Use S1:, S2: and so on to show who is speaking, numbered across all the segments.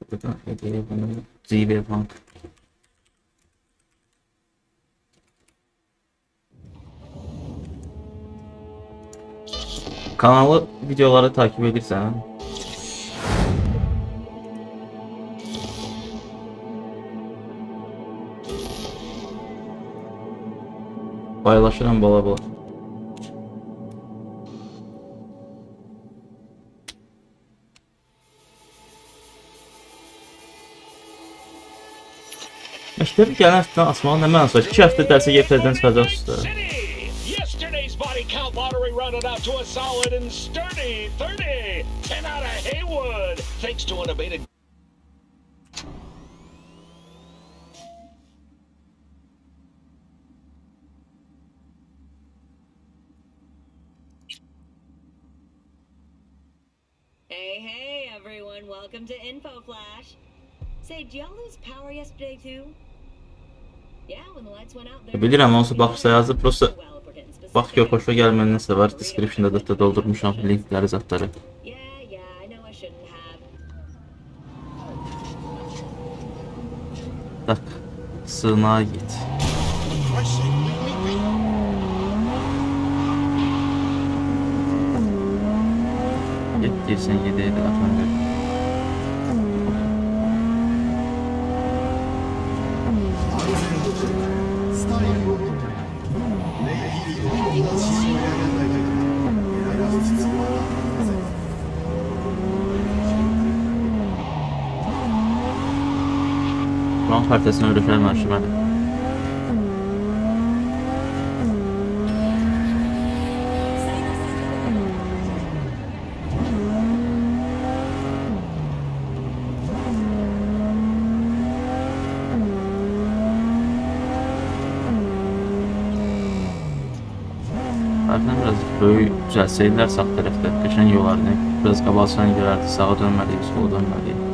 S1: Buradan hediye bunu GB Bank. Kanalı videoları takip edirsən. Paylaşıram bala bala. Məktəbi gələn həftədən asmalı nə mənası var? 2 həftə dərsə YFT-dən çıxacaq usta.
S2: Yesterday's body count lottery rounded out to a solid and sturdy 30. 10 out of Heywood. Thanks to an abated
S3: Hey, hey, everyone. Welcome to Info Flash. Say, did y'all lose power yesterday, too?
S1: Bilirəm, onsa baxırsa yazıb, prosta bax gör xoşuna gəlməyən nəsə var, description-da da da doldurmuşam linkləri, zətləri. Tak, sığınağa git. Git girsən yedəyə atan verir. Ron xəritəsini öyrəşərəm mən. Hərdən biraz böyük düzəlsəydilər sağ tərəfdə, qəşəng yollarını biraz qabaqsan görərdi, sağa dönməliyik, sola dönməliyik.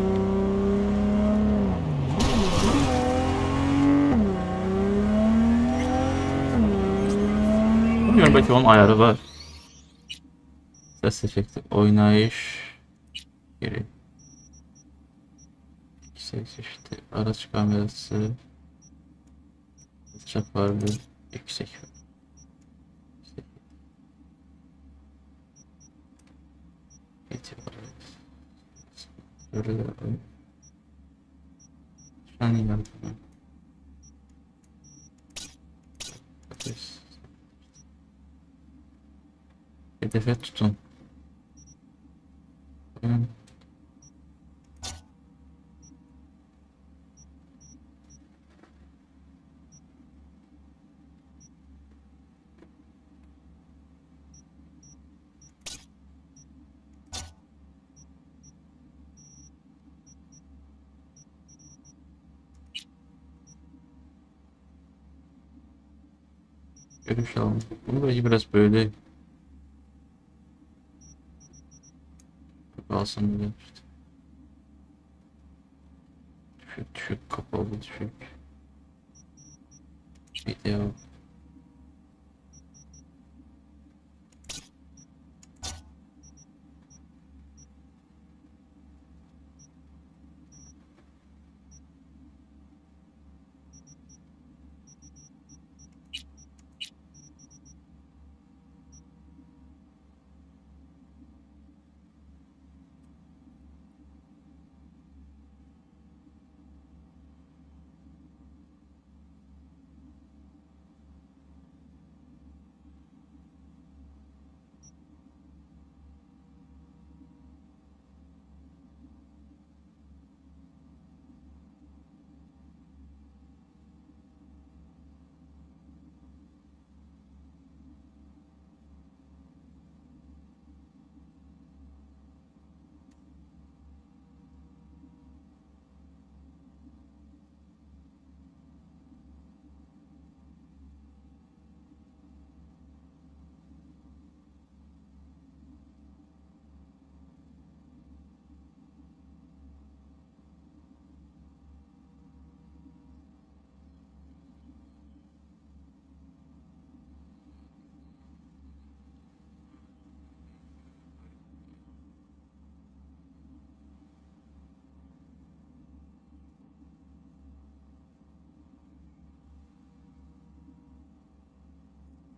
S1: Bilmiyorum belki onun ayarı var. Ses efekti, oynayış, geri. Ses işte, araç kamerası, çap varlığı, yüksek. Geçiyoruz. Görüyorum. Şu an iyi yapıyorum. Der besetzte. Ähm. Ich schauen. Über das Böde. Kalsın böyle işte. Düşük düşük kapalı.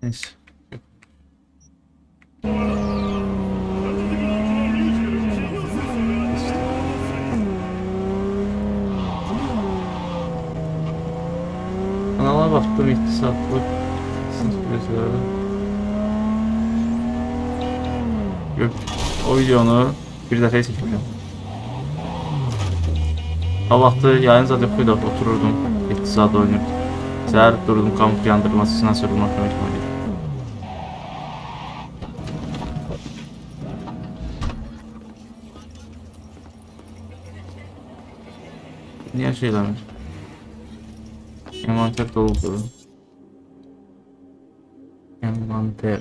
S1: Neyse. Kanala baktım iktisatlı sınıf bilgileri. Yok. O videonu bir dəfə çəkmişəm. O vaxtı yayın yox idi, otururdum, iktisad oynayıb. Səhər durdum, kamp yandırmasına sürüm oxumaq üçün. şeyler var. Envanter dolu. Envanter.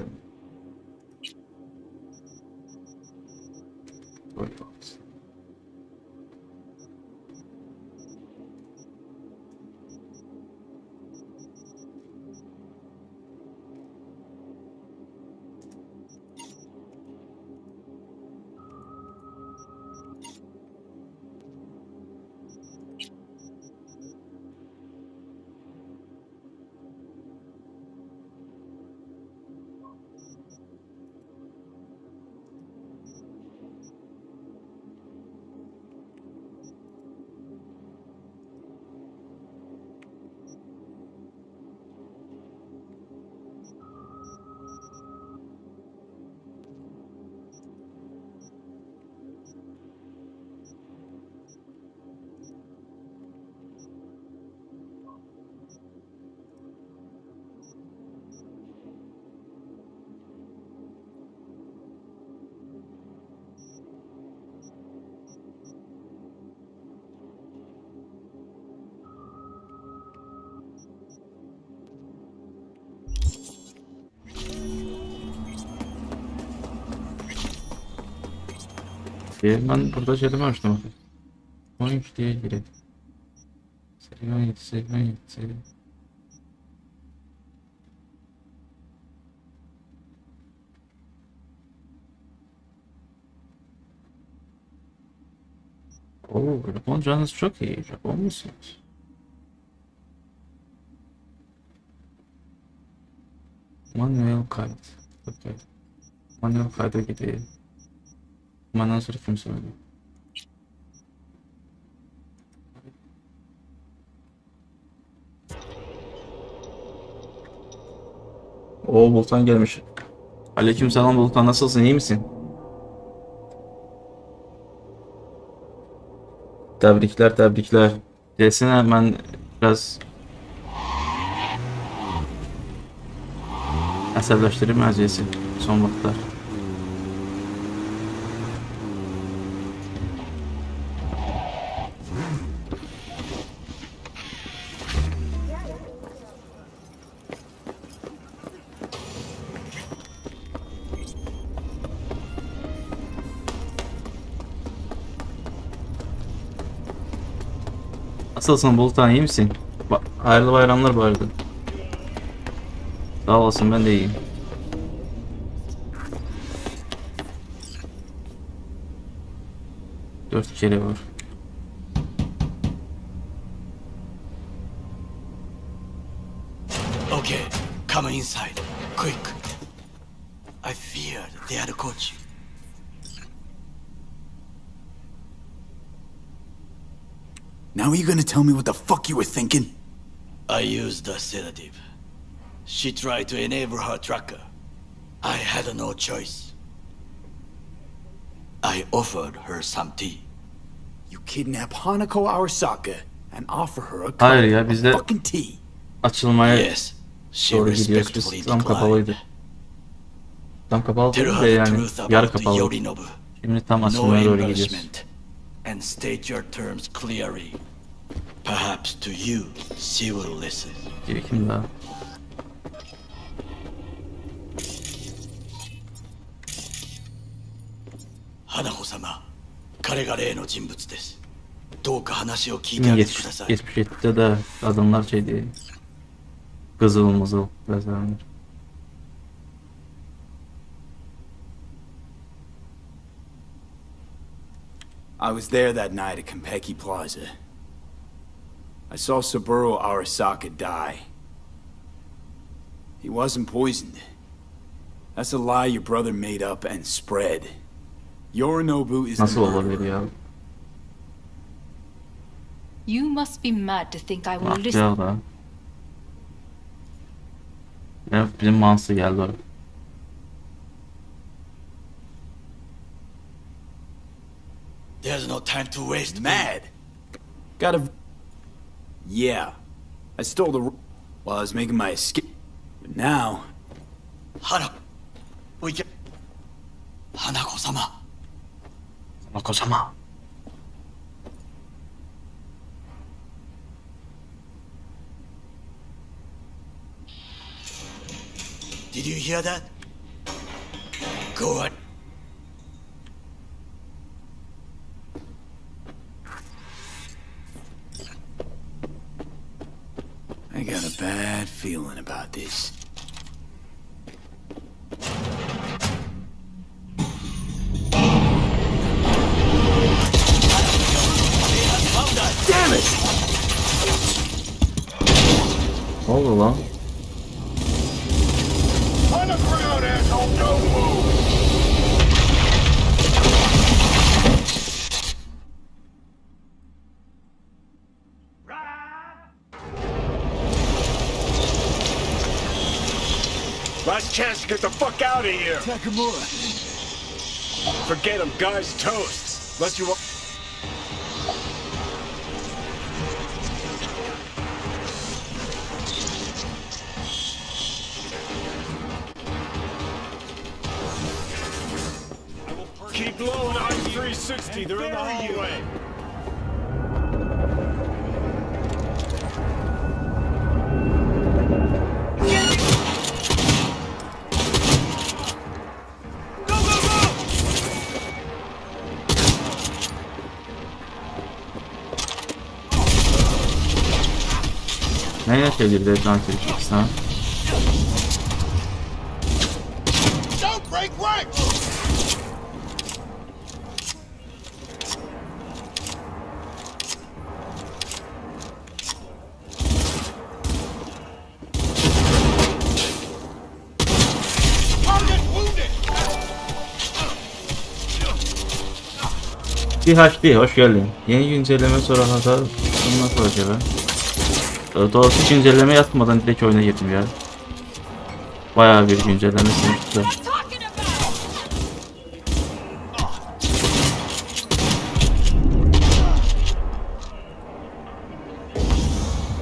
S1: Diye. Ben burada şey dememiştim. 13 diye girelim. 87, 87. Oo, Japoncanız çok iyi. Japon musunuz? Manuel kayıt. Okay. Manuel kayda gidiyor. Ma non so funziona. O Voltan gelmiş. Aleyküm selam Voltan nasılsın iyi misin? Tebrikler tebrikler. Gelsene hemen biraz əsəbləşdirir məclisi son vaxtlar. Nasılsın Bultan iyi misin? Ba hayırlı bayramlar bu. Sağ olasın ben de iyiyim. Dört kere var.
S4: Okay, come inside. Quick. I feared they had caught you.
S5: Now are you gonna tell me what the fuck you were thinking?
S4: I used a sedative. She tried to enable her tracker. I had no choice. I offered her some tea.
S5: You kidnap Hanako Arasaka and offer her a cup
S1: Hayır ya,
S5: of
S1: bizde-
S5: fucking tea.
S1: Açılmaya
S4: Yes, she
S1: doğru gidiyoruz.
S4: respectfully
S1: Biz tam
S4: declined.
S1: kapalıydı. Tam kapalı değil de
S4: the
S1: yani yarı kapalı.
S4: Yorinobu.
S1: Şimdi tam
S4: No
S1: açılmaya doğru gidiyoruz
S4: embarrassment. And state your terms clearly. Perhaps to you, she will listen.
S1: Biri kim daha?
S4: 花子様彼が例の人物ですどうか話を聞いてあげてくだ
S1: Geç,
S4: さい
S1: geçmişte de kadınlar şeydi. Kızıl mızıl vesaire.
S5: I was there that night at Konpeki Plaza. I saw Saburo Arasaka die. He wasn't poisoned. That's a lie your brother made up and spread. Yorinobu is the
S1: Nasıl
S5: murderer.
S1: olabilir ya?
S6: You must be mad to think I will
S1: Bak
S6: listen.
S1: ya da. Ya bizim mansı geldi
S4: There's no time to waste.
S5: Mad. Got a. Yeah. I stole the. While I was making my escape. But now.
S4: Hana. We get. Hanako-sama.
S1: Nakosama.
S4: Did you hear that? Go on.
S5: I got a bad feeling about this. Damn it!
S1: Ne oldu lan?
S2: On the ground, asshole! Don't get the fuck out of here!
S5: Nakamura.
S2: Forget him, guy's toast. Unless you want. Keep low, on I-360, They're in the hallway. Arkaya girdi Atlantik ikisi
S1: tane. DHB hoş geldin. Yeni güncelleme soran hata sunmak acaba? Ee, Doğrusu güncelleme yatmadan direkt oyuna girdim ya. Bayağı bir güncelleme sunmuştu.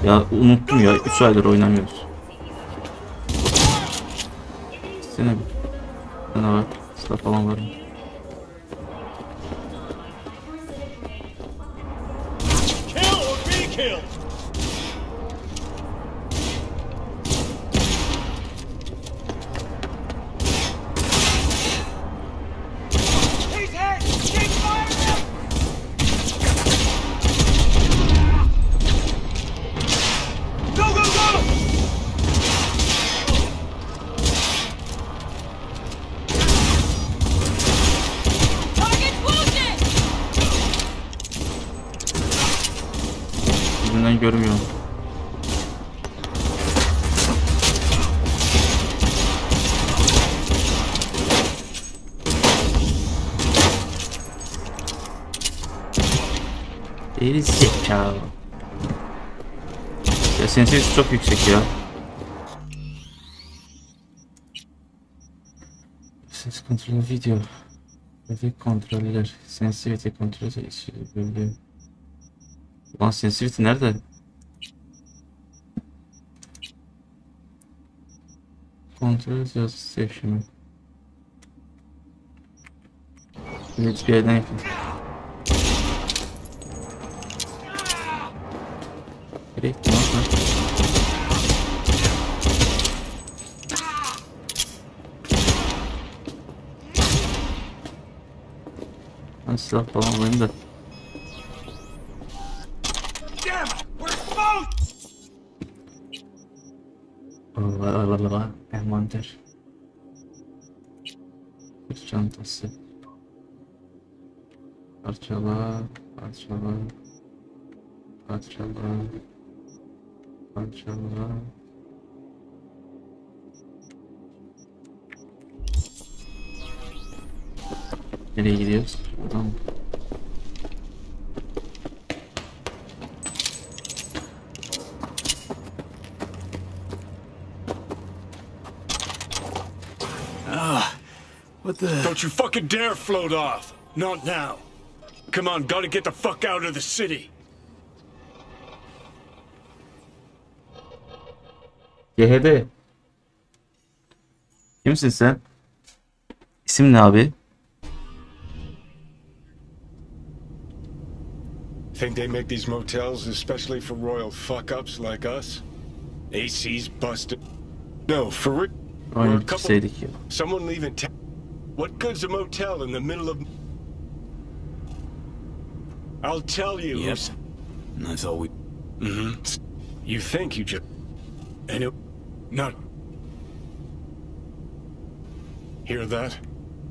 S1: Ya unuttum ya 3 aydır oynamıyoruz. Sene bir. Sana bak. Silah falan var mı? Sensitivity çok yüksek ya. Ses kontrolü video. Bebek kontroller. Sensitivity kontrolü. Böyle. Ulan sensitivity nerede? Kontrol cihazı seçimi. Evet bir yerden yapayım. Nereye gittin Ben silah falan alayım da. Allah Allah Allah. Envanter. Bir çantası. Parçala, parçala, parçala, parçala, Nereye gidiyoruz? Tamam.
S5: Ah, what the?
S7: Don't you fucking dare float off. Not now. Come on, gotta get the fuck out of the city.
S1: GHD. Kimsin sen? İsim ne abi?
S7: Think they make these motels especially for royal fuck-ups like us? AC's busted. No, for real. We're
S1: Oyunu
S7: a couple...
S1: bitirseydik ya.
S7: Someone leaving town. What good's a motel in the middle of... I'll tell you.
S5: Yep. that's all we.
S7: Mm-hmm. You think you just... And it... Not... Hear that?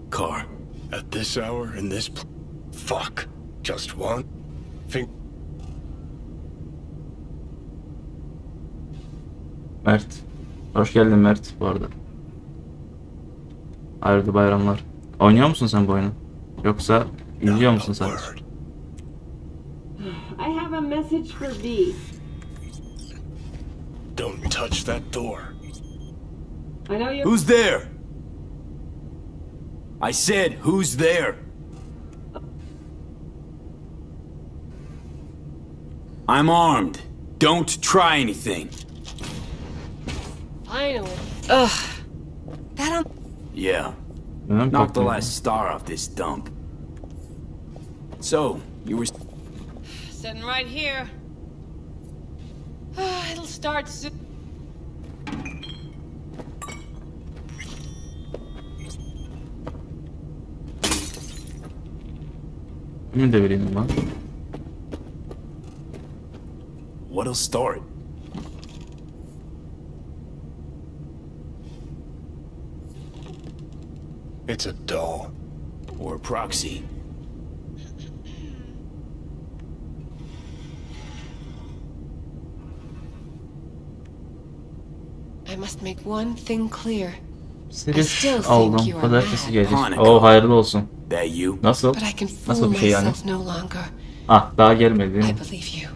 S5: Car.
S7: At this hour, in this... Pl- Fuck. Just one? Think...
S1: Mert. Hoş geldin Mert bu arada. Hayırlı bayramlar. Oynuyor musun sen bu oyunu? Yoksa izliyor musun sadece?
S8: I have a message for V.
S7: Don't touch that door.
S8: I know you're.
S5: Who's there? I said, who's there? I'm armed. Don't try anything.
S8: Finally. Ugh. That on.
S5: Yeah,
S1: Neden
S5: knock the
S1: korktun?
S5: last star off this dump. So, you were.
S8: Sitting right here. Ah, it'll start soon.
S1: Kimin devireyim lan?
S5: What'll start?
S7: It's a doll.
S5: Or a proxy?
S8: I must make one thing clear.
S1: Sirius
S8: still think
S1: aldım.
S8: you are
S1: Pazartesi
S8: mad.
S1: gelecek.
S5: Hanukkah.
S1: Oo hayırlı olsun.
S5: That you?
S1: Nasıl?
S8: But I can fool
S1: Nasıl bir şey yani?
S8: myself no longer.
S1: Ah daha gelmedi değil
S8: I
S1: mi?
S8: believe you.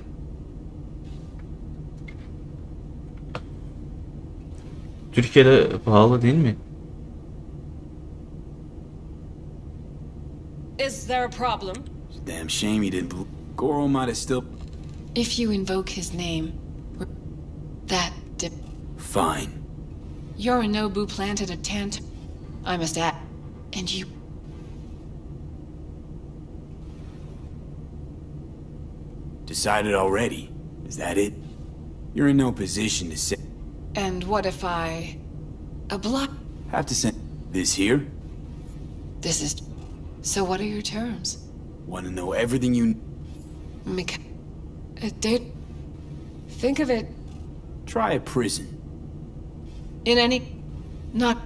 S1: Türkiye'de pahalı değil mi?
S8: Is there a problem?
S5: It's a damn shame he didn't. bel- Goro might have still.
S8: If you invoke his name, that dip.
S5: Fine.
S8: Yorinobu planted a tent. I must add. And you.
S5: Decided already. Is that it? You're in no position to say.
S8: And what if I. A block?
S5: Have to send this here?
S8: This is. So what are your terms?
S5: Want to know everything you.
S8: Mik- uh, dude, think of it
S5: Try a prison.
S8: in any. Not.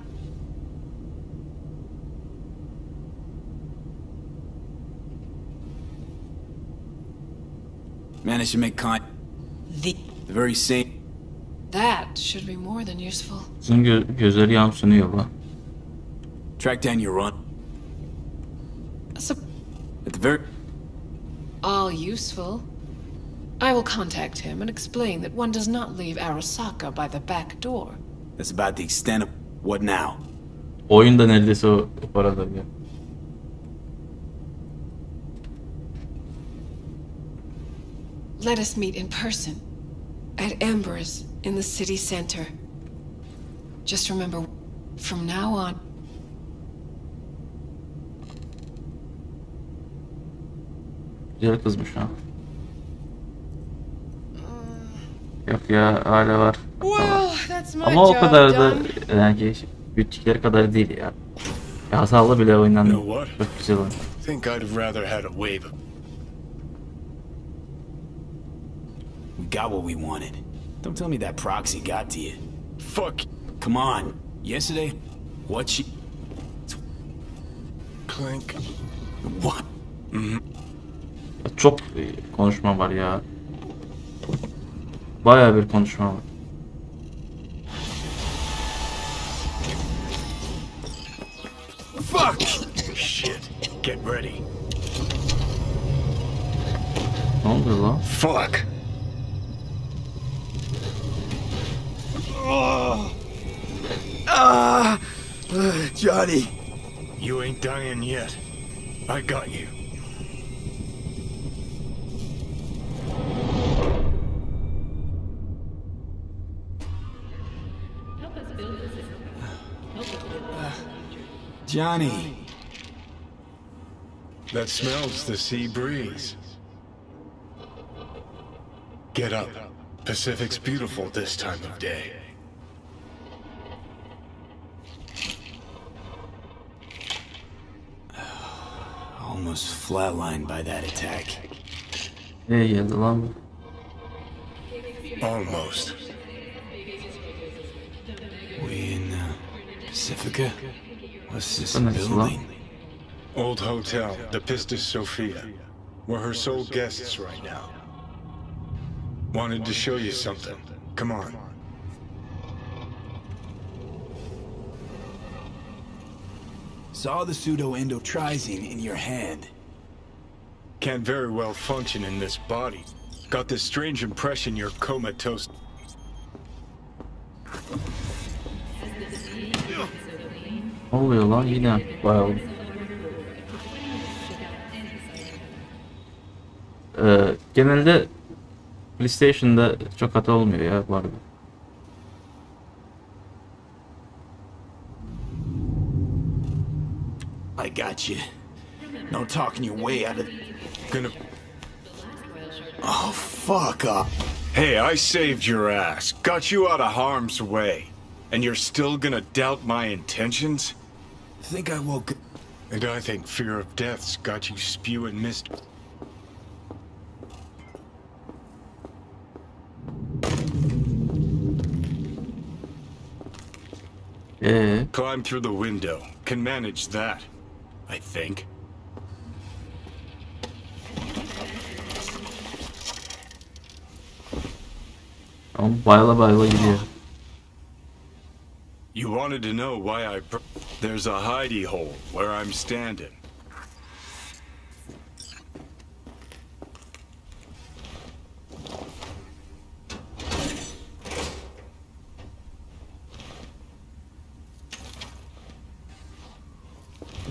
S5: Managed to make con.
S8: The.
S5: The very same.
S8: That should be more than useful.
S1: Kızın gö- gözleri yansınıyor lan.
S5: Track down your run.
S8: So,
S5: At the very.
S8: all useful. I will contact him and explain that one does not leave Arasaka by the back door.
S5: That's about the extent of. What now?
S1: Oyunda neredeyse o, o parada ya.
S8: Let us meet in person. At Embers, in the city center. Just remember, from now on,
S1: Güzel kızmış ha. Yok ya hala var.
S8: Well, that's my
S1: Ama o
S8: job
S1: kadar da yani büyüttükleri kadar değil ya. ya hatalı bile
S7: what?
S1: çok güzel oyun.
S7: Think I'd have rather had a wave of
S5: We got what we wanted. Don't tell me that proxy got to you.
S7: fuck
S5: Come on. Yesterday, what she.
S7: Clank.
S5: What? Mm-hmm.
S1: Çok e, konuşma var ya. Baya bir konuşma var.
S7: Fuck! Shit. Get ready.
S1: Ne oluyor lan?
S7: Fuck!
S5: Ah! Johnny!
S7: You ain't dying yet. I got you.
S5: Johnny!
S7: That smells the sea breeze. Get up. Pacific's beautiful this time of day.
S5: Almost flatlined by that attack.
S1: İyi geldi lan bu.
S7: Almost.
S5: We in uh, Pacifica? What's this
S1: Peninsula.
S5: building?
S7: Old hotel, the Pistis Sophia. We're her sole guests right now. Wanted to show you something. Come on.
S5: Saw the pseudo-endotrizine in your hand.
S7: Can't very well function in this body. Got this strange impression you're comatose.
S1: Ne oluyor lan yine bayağı. Ee, genelde PlayStation'da çok hata olmuyor ya bu arada.
S5: I got you. No talking your way out of...
S7: Gonna.
S5: Oh, fuck up.
S7: Hey, I saved your ass. Got you out of harm's way. And you're still gonna doubt my intentions?
S5: Think I woke...
S7: And I think fear of death's got you spewing mist.
S1: Ee,
S7: Climb through the window. Can manage that. I think.
S1: ama bayla bayla gidiyor.
S7: You wanted to know why I. There's a hidey hole where I'm standing.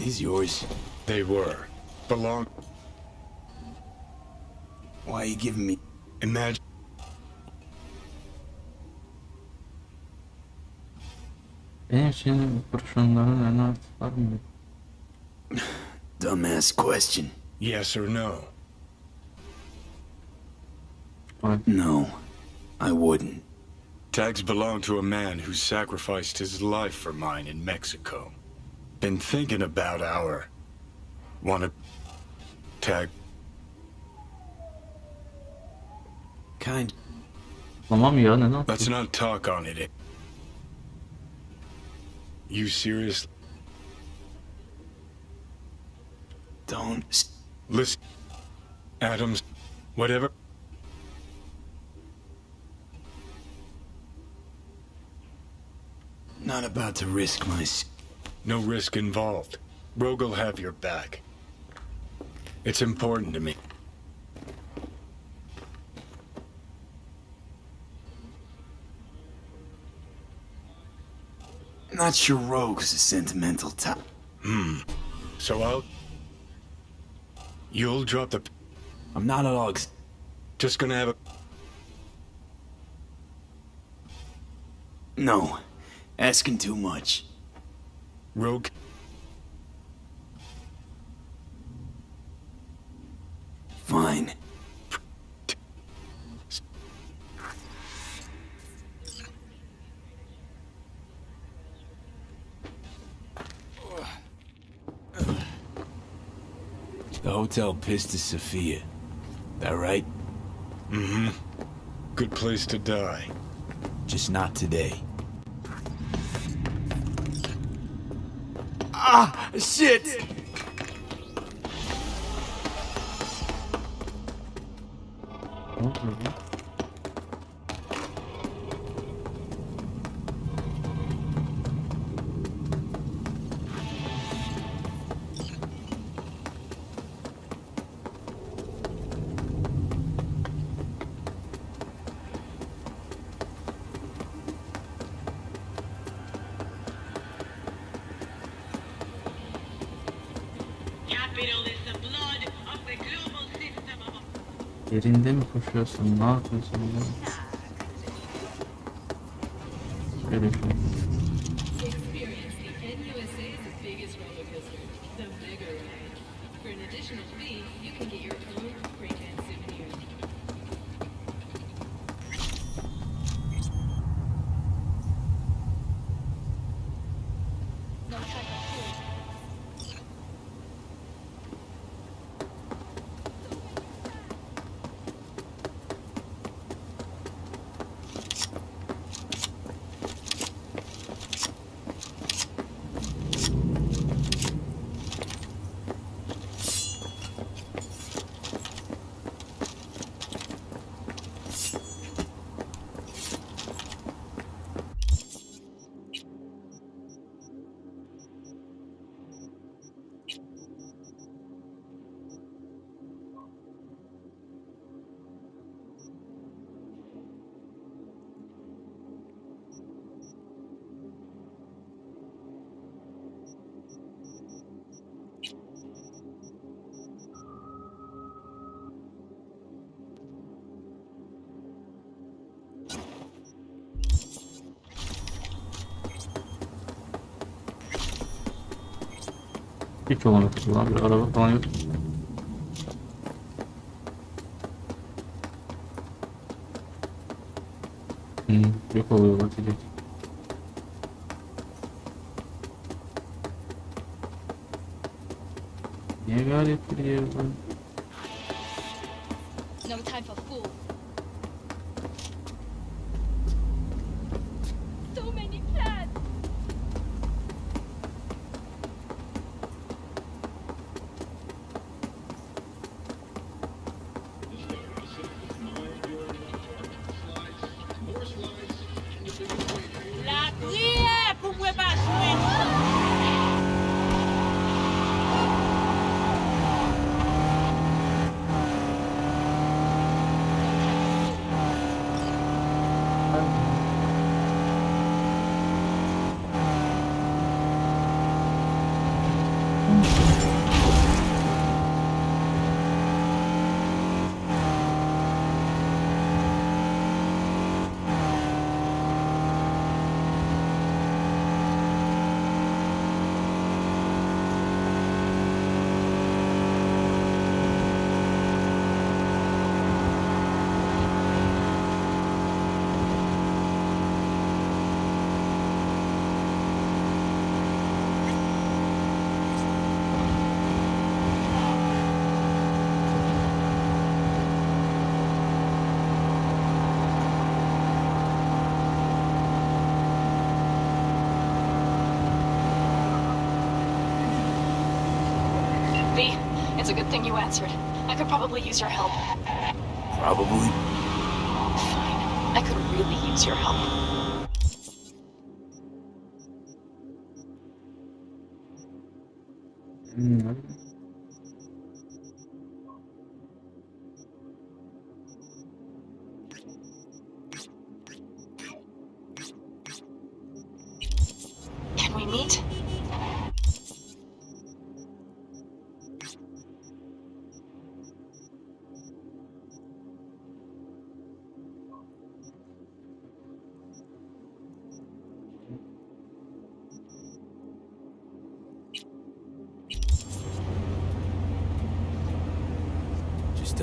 S5: These yours?
S7: They were. Belong.
S5: Why are you giving me...
S7: Imagine.
S1: Benim için kurşunların önüne var mı?
S5: Dumbass question.
S7: Yes or no?
S1: Var.
S5: No, I wouldn't.
S7: Tags belong to a man who sacrificed his life for mine in Mexico. Been thinking about our. Wanna. Tag.
S5: Kind...
S1: Tamam ya ne lan?
S7: Let's not talk on it. You serious?
S5: Don't... s-
S7: Listen. Adams. Whatever.
S5: Not about to risk my...
S7: No risk involved. Rogue'll have your back. It's important to me.
S5: Not sure Rogue's a sentimental type. Hmm.
S7: So I'll. You'll drop the.
S5: I'm not at all
S7: Just gonna have a.
S5: No. Asking too much.
S7: Rogue.
S5: Fine. The Hotel Pistis Sophia. That right? Mm-hmm.
S7: Good place to die.
S5: Just not today. Ah! Shit!
S1: Ne oluyor mi koşuyorsun? Ne yapıyorsun ya? Hiç olmamış lan bir araba falan yok. Hmm, yok oluyor bak direkt. Niye gayret bir yer
S6: your help.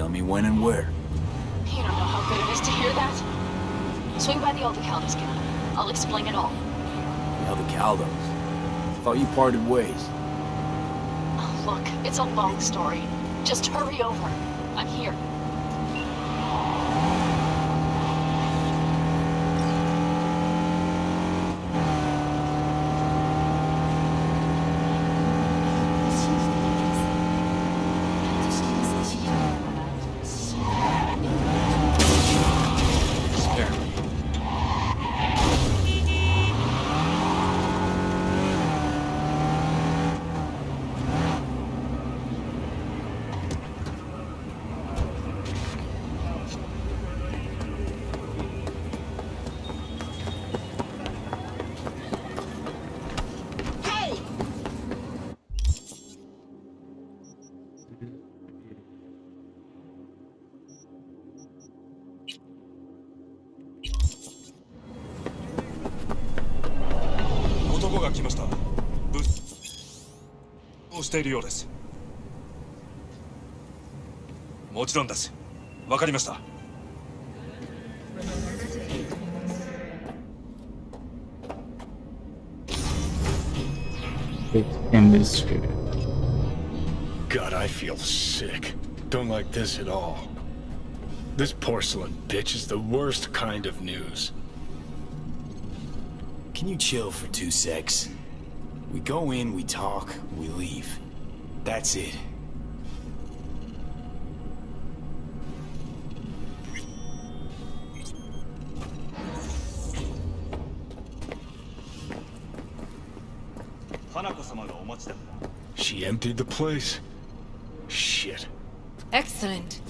S5: Tell me when and where.
S6: You don't know how good it is to hear that. Swing by the old Caldas camp. I'll explain it all.
S5: The Caldos. Thought you parted ways.
S6: Oh, Look, it's a long story. Just hurry over.
S9: しているようですもちろんですわかりました
S1: Evet, Embers çıkıyor.
S7: God, I feel sick. Don't like this at all. This porcelain bitch is the worst kind of news.
S5: Can you chill for two secs? We go in, we talk, we leave. That's it.
S7: She emptied the place? Shit.
S10: Excellent.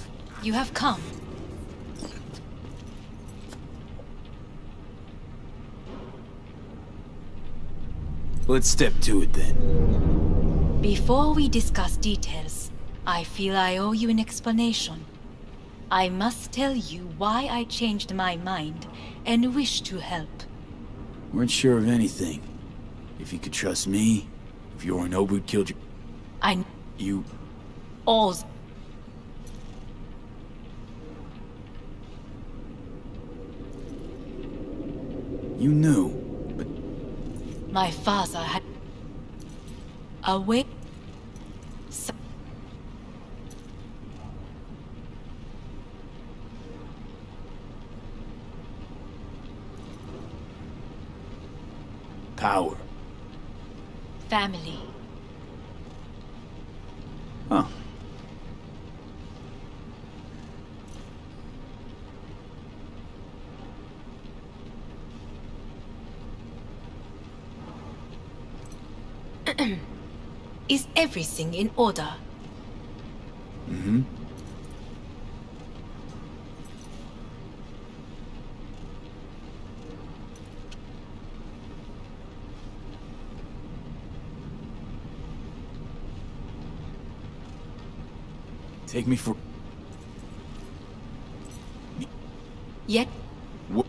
S10: You have come.
S5: Let's step to it then.
S10: Before we discuss details, I feel I owe you an explanation. I must tell you why I changed my mind and wish to help.
S5: Weren't sure of anything. If you could trust me, if Yorinobu killed you,
S10: I
S5: you
S10: all
S5: you knew.
S10: My father had away. S-
S5: Power.
S10: family.
S5: Huh.
S10: Is everything in order?
S5: Mm-hmm. Take me for
S10: Yet
S5: Wh-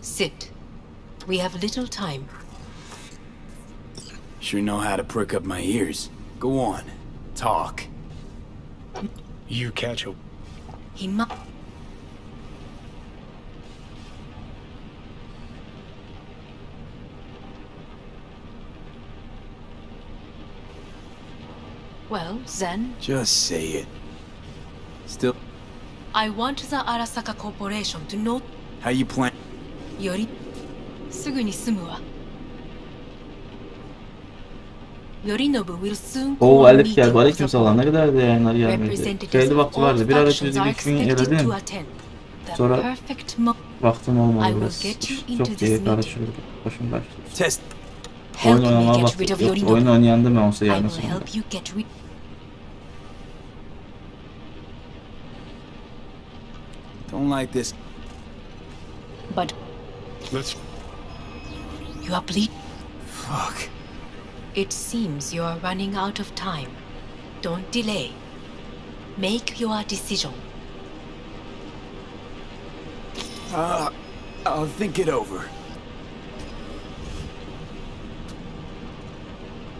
S10: sit. We have little time.
S5: Sure know how to prick up my ears. Go on. Talk.
S7: You catch a
S10: He must. Well, then,
S5: Just say it. Still,
S10: I want the Arasaka Corporation to know
S5: how you plan?
S10: よりすぐに済むわ。Yorinobu will soon
S1: Oo
S10: call a
S1: Elif gel.
S10: meeting
S1: Bari
S10: of the
S1: kimse Allah ne kadar da yayınlar gelmedi.
S10: Representatives
S1: Belli
S10: of
S1: vakti
S10: all
S1: vardı. Bir ara
S10: factions
S1: çizgi
S10: are
S1: bir film
S10: expected
S1: eledim.
S10: to attend. The
S1: Sonra
S10: perfect mo-
S1: vaktim olmadı
S10: I will
S1: biraz.
S10: get you into
S1: Çok
S10: this
S1: diye
S10: meeting.
S1: karıştırdı. Başım başladı.
S5: Test.
S1: Oyun
S10: Help me
S1: oynamaya
S10: get
S1: bak.
S10: rid of
S1: Yok,
S10: Yorinobu.
S1: oyun oynayan da ben olsa
S10: I
S1: yani
S10: will
S1: sonra.
S10: help you get rid.
S5: Don't like this.
S10: But
S7: Let's
S10: you are bleed.
S5: Fuck.
S10: It seems you are running out of time. Don't delay. Make your decision.
S5: Uh, I'll think it over.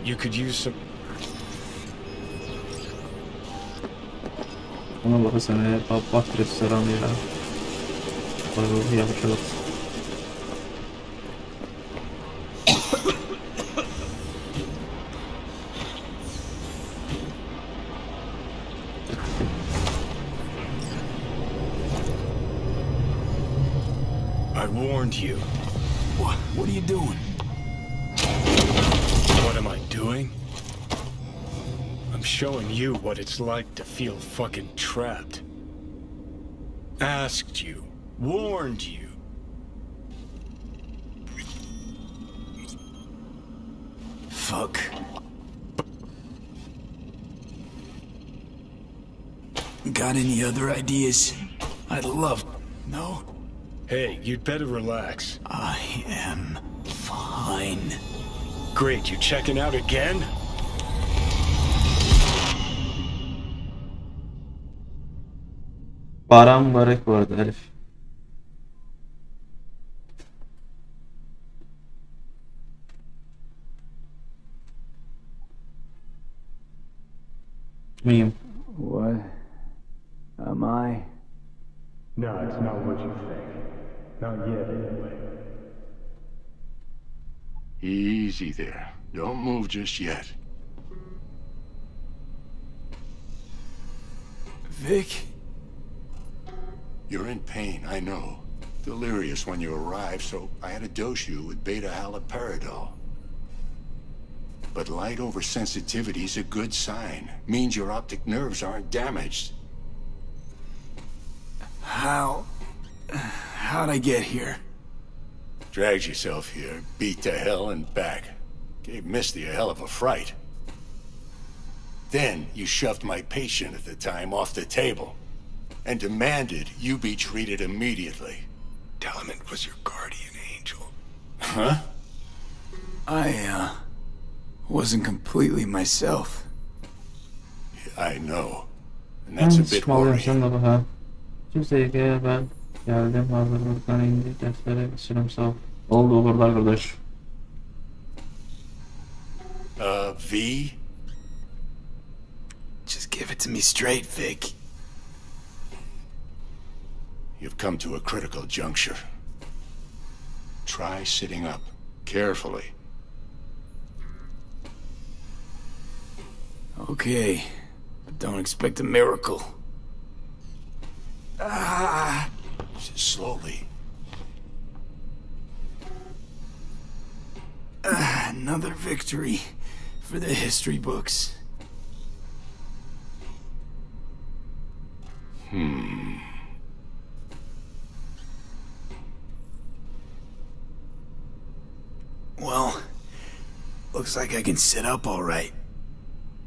S7: you could use some
S1: Ona bakasana ya. Bak bak restoran ya. Bak
S7: You.
S5: What? What are you doing?
S7: What am I doing? I'm showing you what it's like to feel fucking trapped. Asked you. Warned you.
S5: Fuck. Got any other ideas? I'd love. No?
S7: Hey, you'd better relax.
S5: I am fine.
S7: Great, you checking out again?
S1: Baran mübarek bu arada Elif. Miyim?
S5: What am I?
S7: No, it's not what you think. Not yet, anyway.
S11: Easy there. Don't move just yet.
S5: Vik?
S11: You're in pain, I know. Delirious when you arrived, so I had to dose you with beta-haloperidol. But light oversensitivity is a good sign. Means your optic nerves aren't damaged.
S5: How... How'd I get here?
S11: Dragged yourself here, beat to hell and back. Gave Misty a hell of a fright. Then you shoved my patient at the time off the table and demanded you be treated immediately.
S7: Tell him it was your guardian angel.
S11: Huh?
S5: I, uh... Wasn't completely myself.
S11: I know. And that's a bit
S1: Sıkmalıyım
S11: worrying.
S1: Sen de bak ha. Kimseye gel ben geldim hazırlıktan indi derslere geçirim sağ ol. Oldu olur arkadaş.
S11: Uh, V?
S5: Just give it to me straight, Vik.
S11: You've come to a critical juncture. Try sitting up. Carefully.
S5: Okay. But don't expect a miracle. Ah!
S11: Slowly.
S5: Ah, another victory for the history books.
S11: Hmm.
S5: Well, looks like I can sit up all right.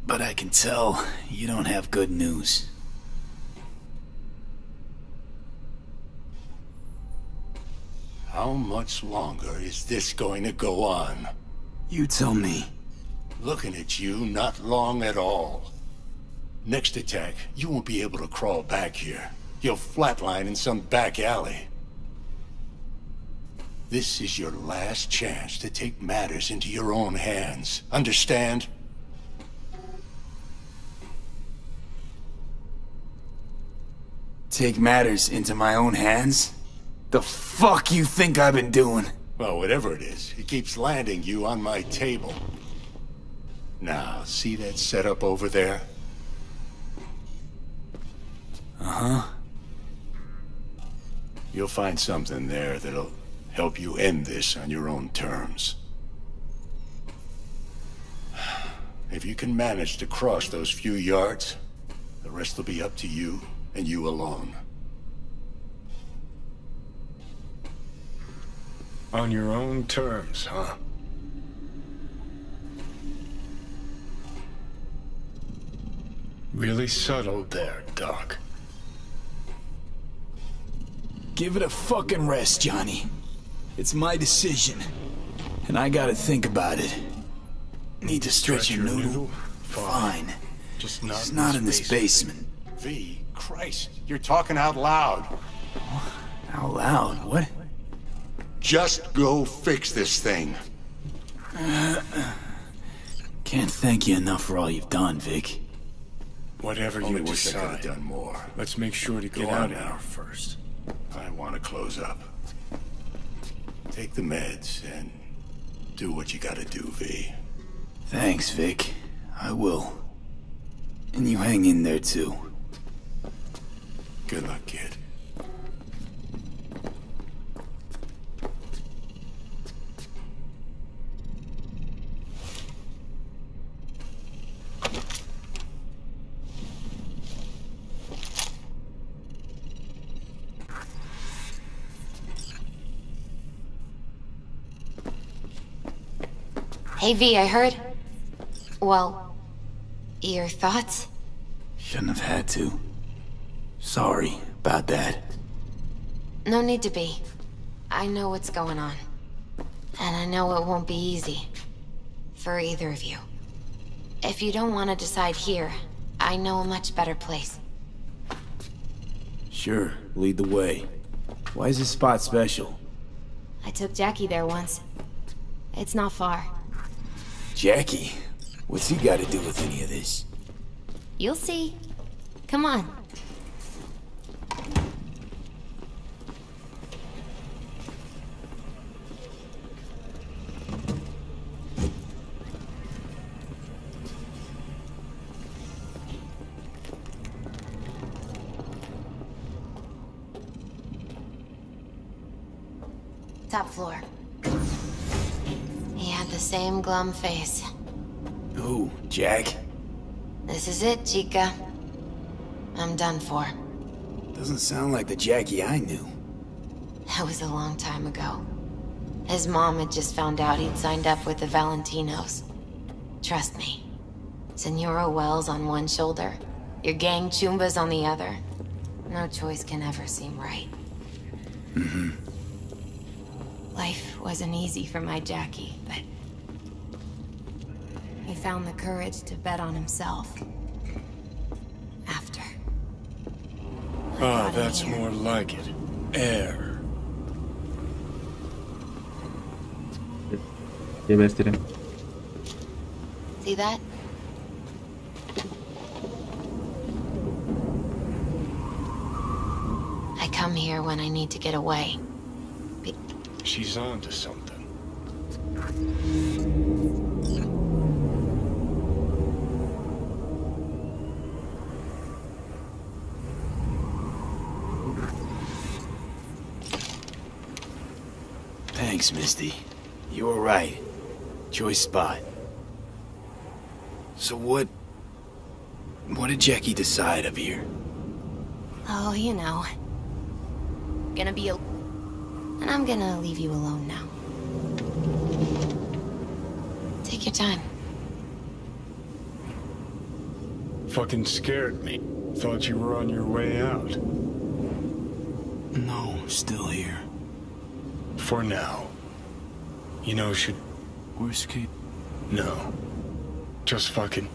S5: But I can tell you don't have good news.
S11: How much longer is this going to go on?
S5: You tell me.
S11: Looking at you, not long at all. Next attack, you won't be able to crawl back here. You'll flatline in some back alley. This is your last chance to take matters into your own hands. Understand?
S5: Take matters into my own hands? The fuck you think I've been doing?
S11: Well, whatever it is, it keeps landing you on my table. Now, see that setup over there?
S5: Uh-huh.
S11: You'll find something there that'll help you end this on your own terms. If you can manage to cross those few yards, the rest will be up to you and you alone.
S7: On your own terms, huh? Really subtle there, Doc.
S5: Give it a fucking rest, Johnny. It's my decision. And I gotta think about it. Need to stretch, your noodle? Fine.
S7: Just not
S5: It's
S7: in
S5: not
S7: this
S5: in this basement.
S11: V, Christ, you're talking out loud.
S5: Out loud, what?
S11: Just go fix this thing.
S5: Can't thank you enough for all you've done, Vik.
S7: Whatever
S11: Only
S7: you
S11: wish I could have
S7: decide.
S11: done more.
S7: Let's make sure to
S11: Go
S7: get
S11: on
S7: out of
S11: now.
S7: here first.
S11: I want to close up. Take the meds and do what you gotta do, V.
S5: Thanks, Vik. I will. And you hang in there, too.
S11: Good luck, kid.
S12: Hey V, I heard. Well, your thoughts?
S5: Shouldn't have had to. Sorry about that.
S12: No need to be. I know what's going on. And I know it won't be easy. For either of you. If you don't want to decide here, I know a much better place.
S5: Sure, lead the way. Why is this spot special?
S12: I took Jackie there once. It's not far.
S5: Jackie? What's he got to do with any of this?
S12: You'll see. Come on. Top floor. He had the same glum face.
S5: Who, Jack?
S12: This is it, Chica. I'm done for.
S5: Doesn't sound like the Jackie I knew.
S12: That was a long time ago. His mom had just found out he'd signed up with the Valentinos. Trust me. Senora Welles on one shoulder, your gang Chumbas on the other. No choice can ever seem right.
S5: Mm-hmm.
S12: Life wasn't easy for my Jackie, but... He found the courage to bet on himself. After.
S7: Ah, that's more like it. Air.
S1: Gebertirim.
S12: See that? I come here when I need to get away.
S7: She's on to something.
S5: Thanks, Misty. You were right. Choice spot. So what... What did Jackie decide up here?
S12: Oh, you know. Gonna be a... And I'm gonna leave you alone now. Take your time.
S7: Fucking scared me. Thought you were on your way out.
S5: No, still here.
S7: For now. You know, should...
S5: Case...
S7: No. Just fucking...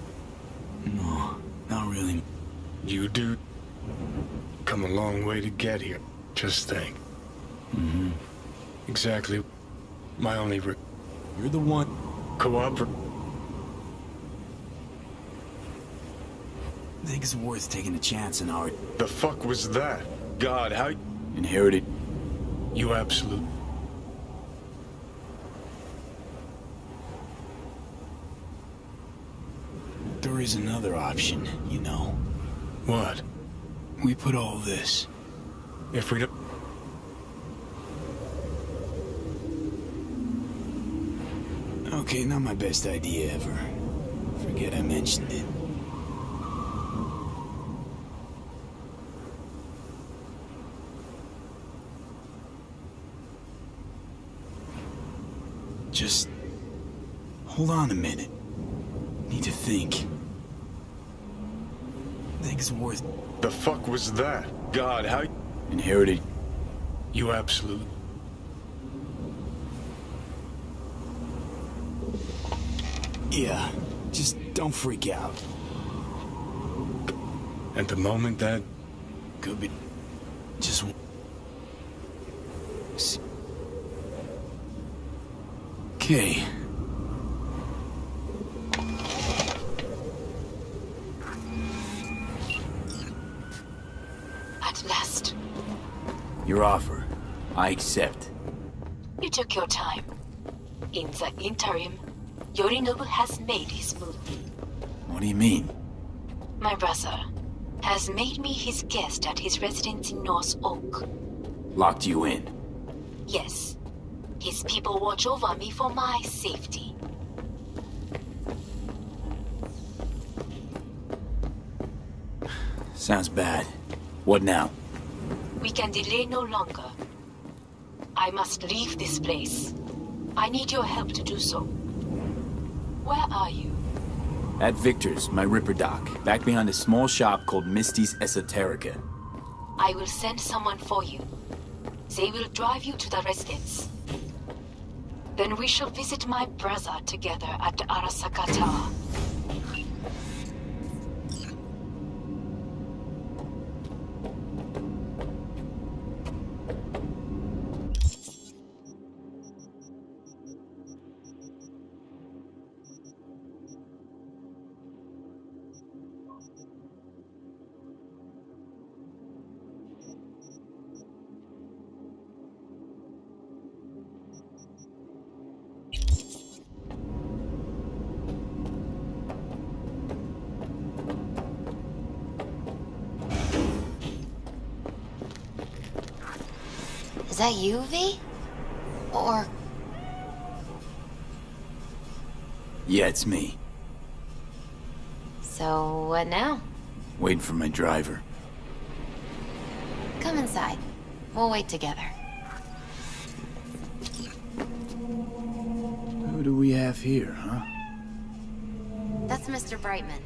S5: No, not really.
S7: You do... Come a long way to get here. Just think.
S5: Mm-hmm.
S7: Exactly. My only re...
S5: You're the one...
S7: Cooperate.
S5: Think it's worth taking a chance in our...
S7: The fuck was that? God, how...
S5: Inherited...
S7: You absolute...
S5: There is another option, you know.
S7: What?
S5: We put all this.
S7: If we don't...
S5: Okay, not my best idea ever. Forget I mentioned it. Just... Hold on a minute. Need to think. It's worth...
S7: The fuck was that? God, how...
S5: Inherited...
S7: You absolute...
S5: Yeah, just don't freak out.
S7: At the moment that...
S5: Could be... Just... Okay. Your offer. I accept.
S10: You took your time. In the interim, Yorinobu has made his move.
S5: What do you mean?
S10: My brother has made me his guest at his residence in North Oak.
S5: Locked you in.
S10: Yes. His people watch over me for my safety.
S5: Sounds bad. What now?
S10: Can delay no longer. I must leave this place. I need your help to do so. Where are you?
S5: At Viktor's, my Ripperdoc, back behind a small shop called Misty's Esoterica.
S10: I will send someone for you. They will drive you to the residence. Then we shall visit my brother together at the
S12: that you, V? Or
S5: Yeah, it's me.
S12: so what now?
S5: Waiting for my driver.
S12: Come inside. We'll wait together.
S5: Who do we have here, huh?
S12: That's Mr. Brightman.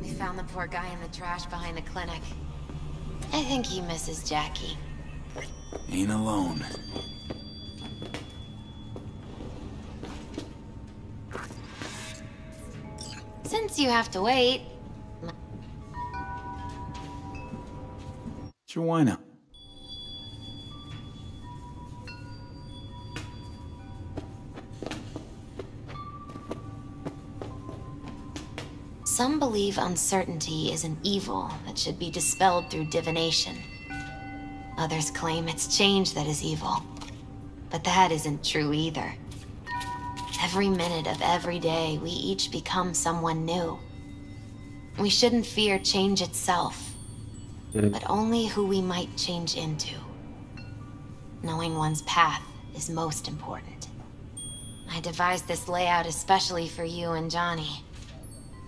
S12: We found the poor guy in the trash behind the clinic. I think he misses Jackie.
S5: Ain't alone.
S12: Since you have to wait,
S5: Sure, why not?
S12: some believe uncertainty is an evil that should be dispelled through divination. Others claim it's change that is evil. But that isn't true either. Every minute of every day, we each become someone new. We shouldn't fear change itself, mm. but only who we might change into. Knowing one's path is most important. I devised this layout especially for you and Johnny.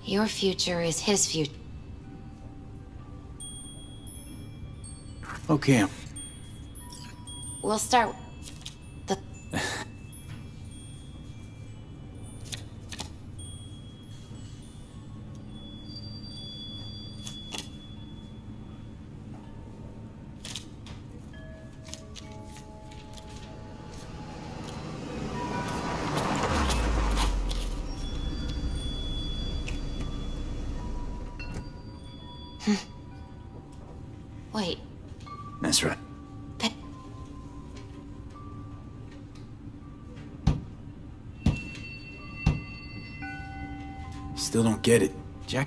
S12: Your future is his future.
S5: Okay, I'm-
S12: We'll start.
S5: Get it. Jack?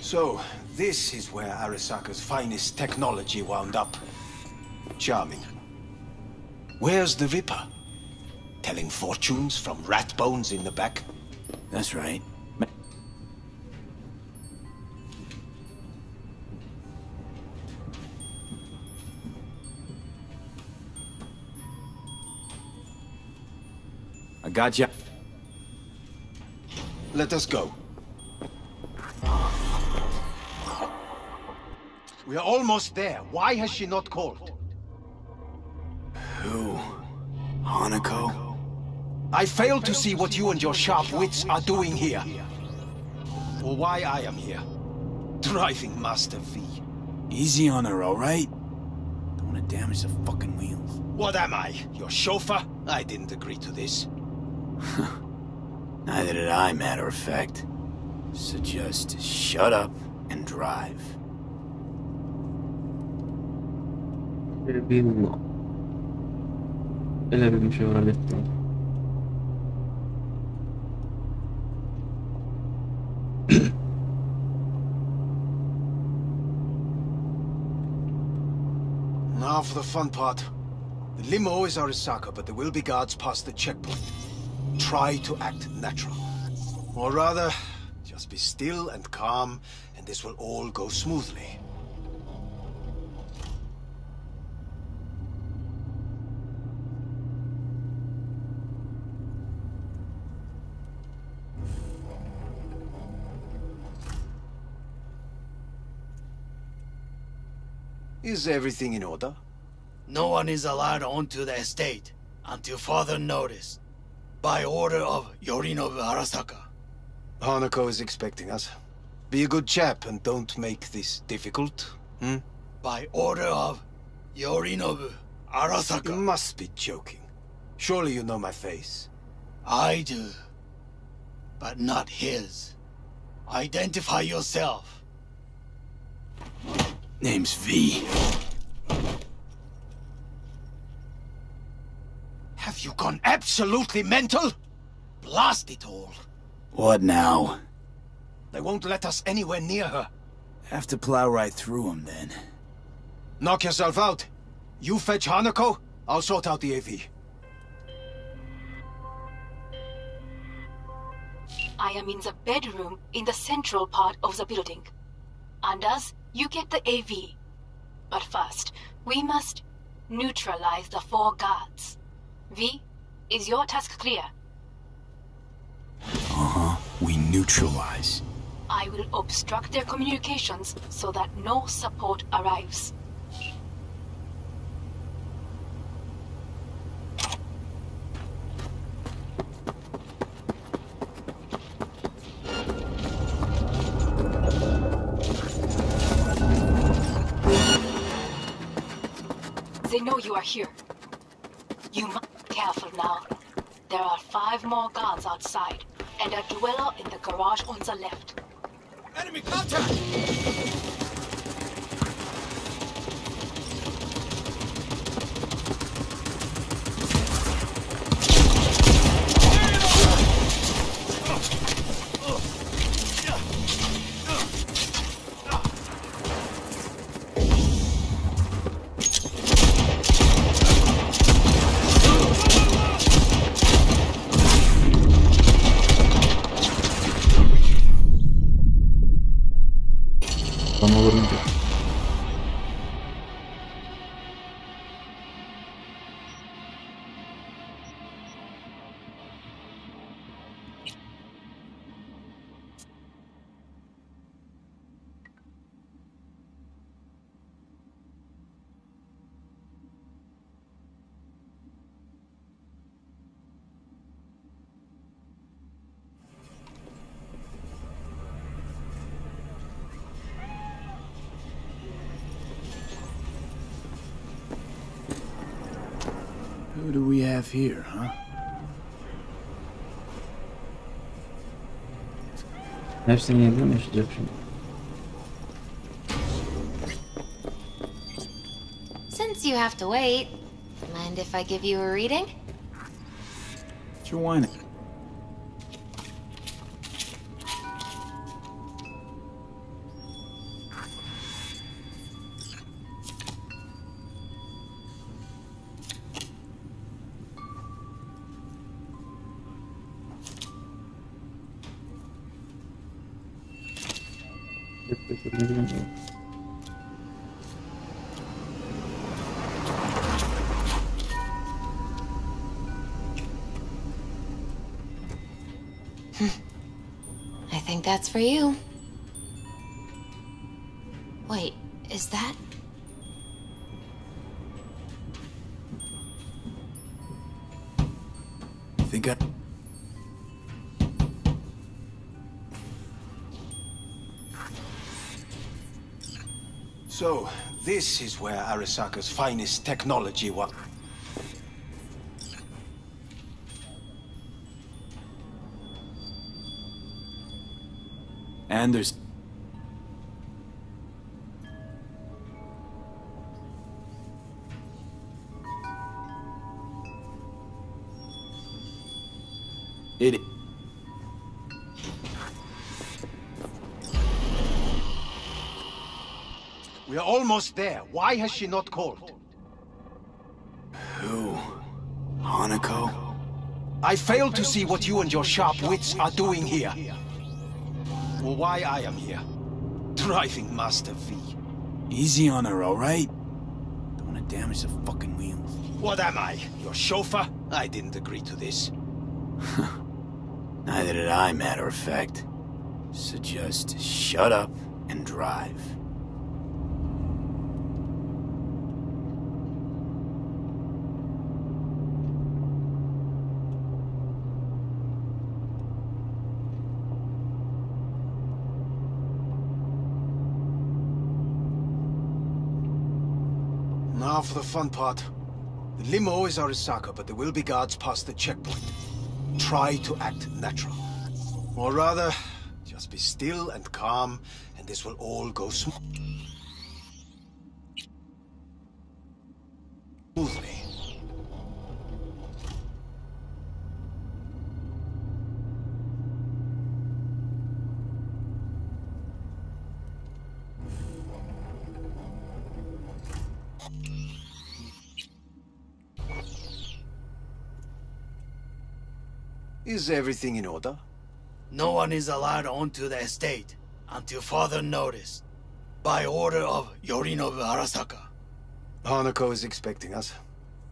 S13: So, this is where Arasaka's finest technology wound up. Charming. Where's the Viper? Telling fortunes from rat bones in the back?
S5: That's right. I got ya.
S13: Let us go. We are almost there. Why has she not called?
S5: Who? Hanako?
S13: I fail to see what you and your sharp wits are doing here. Or why I am here. Driving Master V.
S5: Easy on her, alright? Don't wanna damage the fucking wheels.
S13: What am I? Your chauffeur? I didn't agree to this.
S5: Neither did I, matter of fact. So just shut up and drive.
S13: Now for the fun part. The limo is Arasaka, but there will be guards past the checkpoint. Try to act natural. Or rather, just be still and calm, and this will all go smoothly. Is everything in order?
S4: No one is allowed onto the estate until further notice. By order of Yorinobu Arasaka.
S13: Hanako is expecting us. Be a good chap and don't make this difficult, hmm?
S4: By order of Yorinobu Arasaka.
S13: You must be joking. Surely you know my face.
S4: I do. But not his. Identify yourself.
S5: Name's V.
S13: you gone absolutely mental? Blast it all.
S5: What now?
S13: They won't let us anywhere near her.
S5: Have to plow right through them then.
S13: Knock yourself out. You fetch Hanako, I'll sort out the AV.
S10: I am in the bedroom in the central part of the building. Anders, you get the AV. But first, we must neutralize the four guards. V, is your task clear?
S5: Uh-huh. We neutralize.
S10: I will obstruct their communications so that no support arrives. They know you are here. You must careful now. There are five more guards outside, and a dweller in the garage on the left.
S13: Enemy contact!
S5: Do we have here, huh?
S1: Hepsini yeniden mi yaşayacak şimdi?
S12: Since you have to wait, mind if I give you a reading?
S5: What you whining?
S12: That's for you. Wait, is that?
S5: Think I...
S13: So, this is where Arasaka's finest technology was.
S5: Anders... It...
S13: We are almost there. Why has she not called?
S5: Who? Hanako?
S13: I fail to see what you and your sharp wits are doing here. Or why I am here. Driving Master V.
S5: Easy on her, alright? Don't wanna damage the fucking wheels.
S13: What am I? Your chauffeur? I didn't agree to this.
S5: Neither did I, matter of fact. So just shut up and drive.
S13: Now for the fun part. The limo is Arasaka, but there will be guards past the checkpoint. Try to act natural. Or rather, just be still and calm, and this will all go sm- Is everything in order?
S4: no one is allowed onto the estate until further notice. By order of Yorinobu Arasaka.
S13: Hanako is expecting us.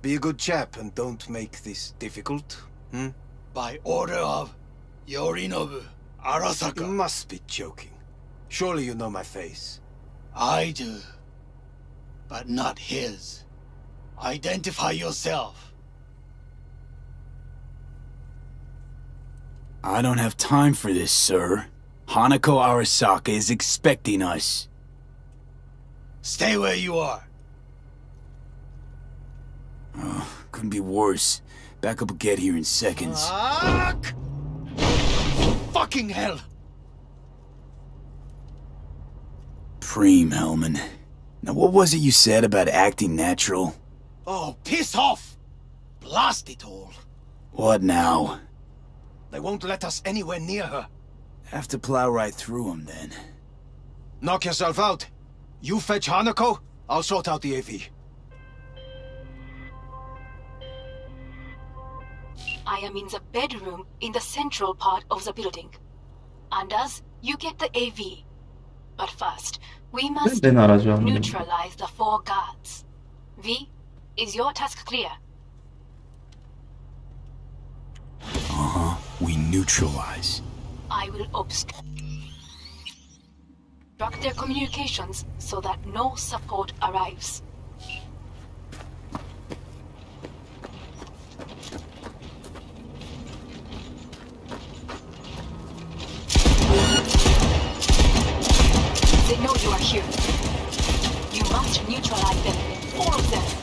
S13: Be a good chap and don't make this difficult, hmm?
S4: By order of Yorinobu Arasaka.
S13: You must be joking. Surely you know my face.
S4: I do. But not his. Identify yourself.
S5: I don't have time for this, sir. Hanako Arasaka is expecting us.
S4: Stay where you are.
S5: Oh, couldn't be worse. Backup will get here in seconds.
S4: Fuck! Fucking hell!
S5: Preem, Hellman. Now what was it you said about acting natural?
S4: Oh, piss off! Blast it all.
S5: What now?
S13: They won't let us anywhere near her.
S5: Have to plow right through them then.
S13: Knock yourself out. You fetch Hanako, I'll sort out the AV.
S10: I am in the bedroom in the central part of the building. Anders, you get the AV. But first, we must
S1: Beni aracı aldım.
S10: neutralize the four guards. V, is your task clear?
S5: Uh-huh. We neutralize.
S10: I will obstruct their communications so that no support arrives. They know you are here. You must neutralize them. All of them.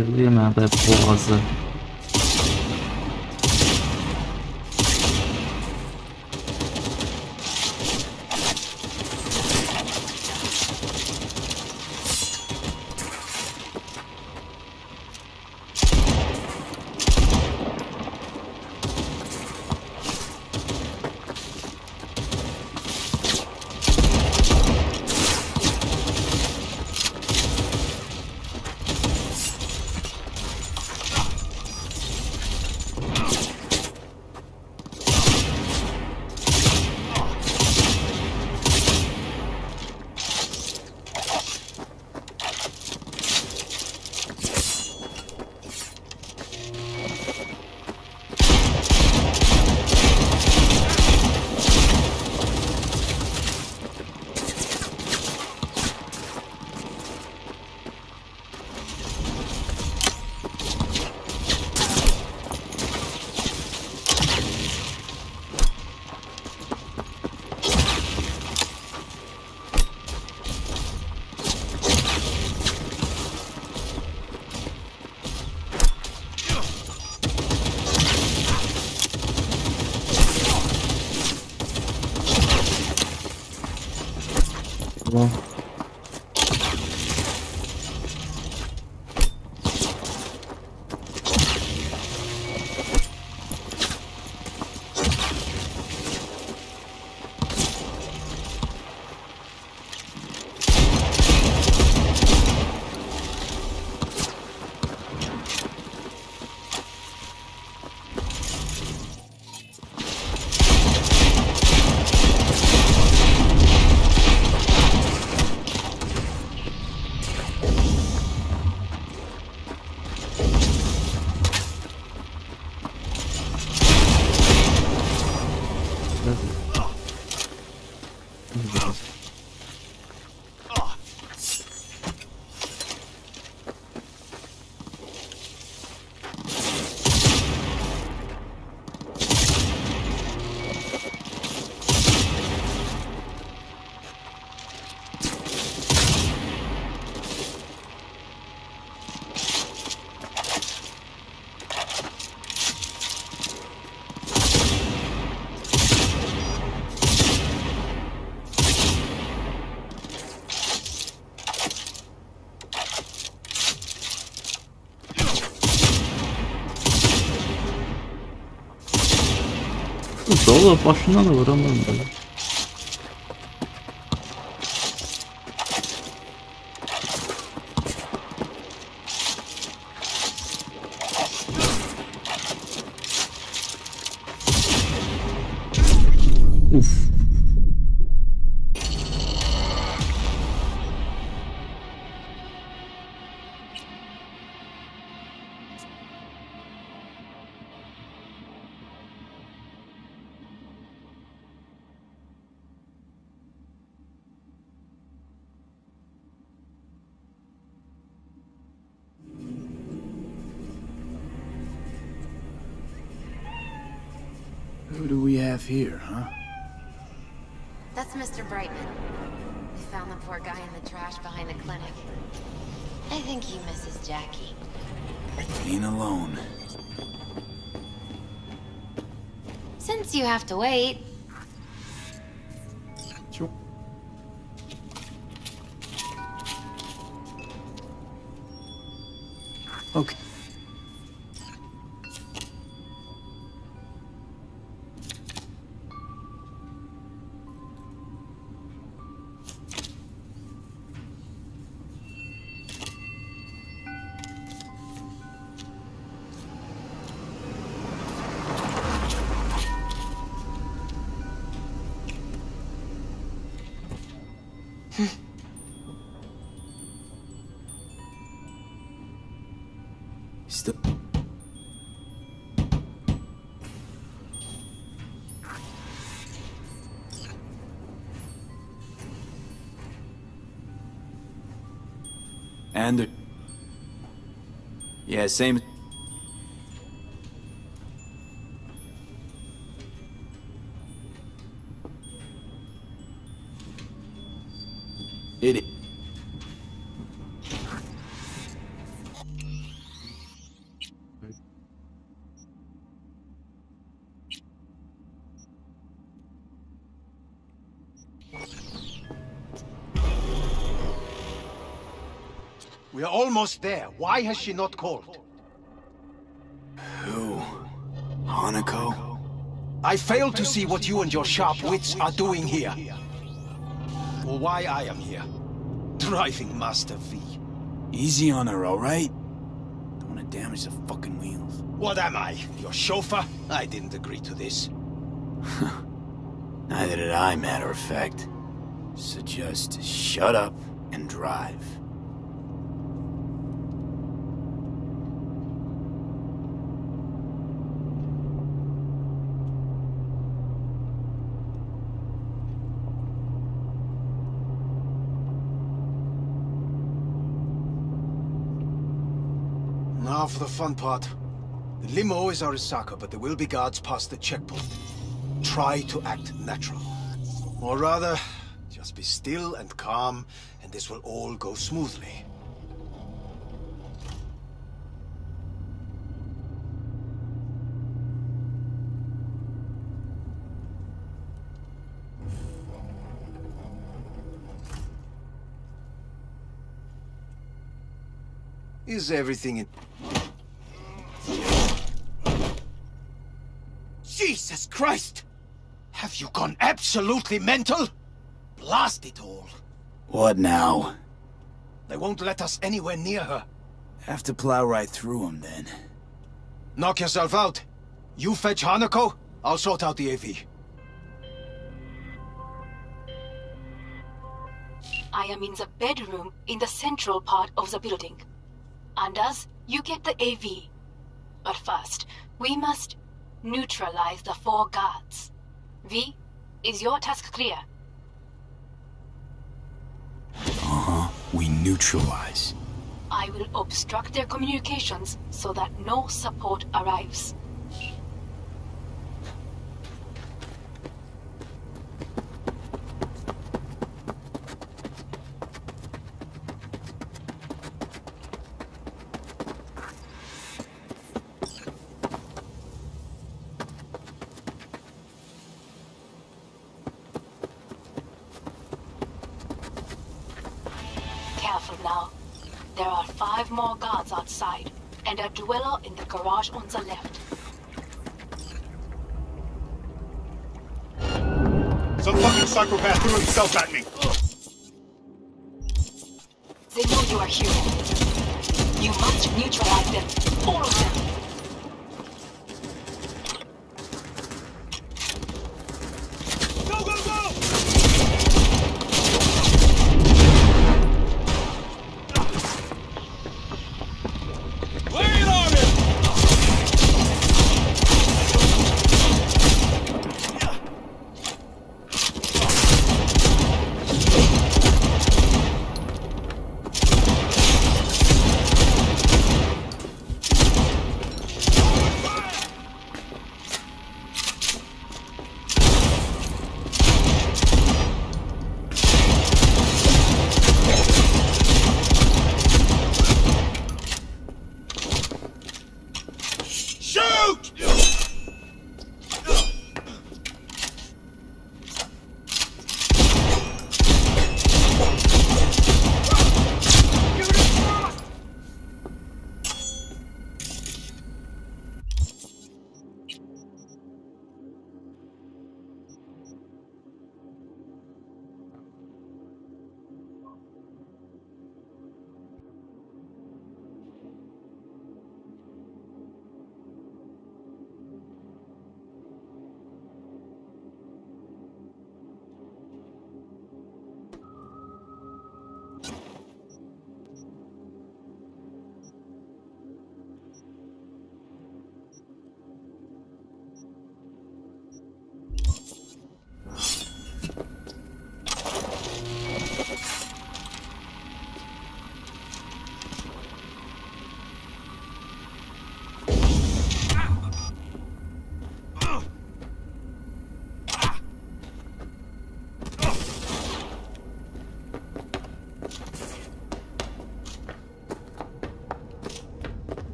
S1: belirleyemem de boğazı.
S12: 저거 빡
S5: 신나서 그런 건데. Yeah, same. It.
S13: We almost there. Why has she not called?
S5: Who? Hanako?
S13: I fail to see what you and your sharp wits are doing here. Or why I am here. Driving Master V.
S5: Easy on her, alright? Don't wanna damage the fucking wheels.
S13: What am I? Your chauffeur? I didn't agree to this.
S5: Neither did I, matter of fact. So just shut up and drive.
S13: for the fun part. The limo is Arasaka, but there will be guards past the checkpoint. Try to act natural. Or rather, just be still and calm, and this will all go smoothly. Is everything in... Jesus Christ! Have you gone absolutely mental? Blast it all.
S5: What now?
S13: They won't let us anywhere near her.
S5: Have to plow right through them then.
S13: Knock yourself out. You fetch Hanako, I'll sort out the AV.
S10: I am in the bedroom in the central part of the building. Anders, you get the AV. But first, we must neutralize the four guards. V, is your task clear?
S5: Uh-huh. We neutralize.
S10: I will obstruct their communications so that no support arrives. On the left.
S14: Some fucking psychopath threw himself at me.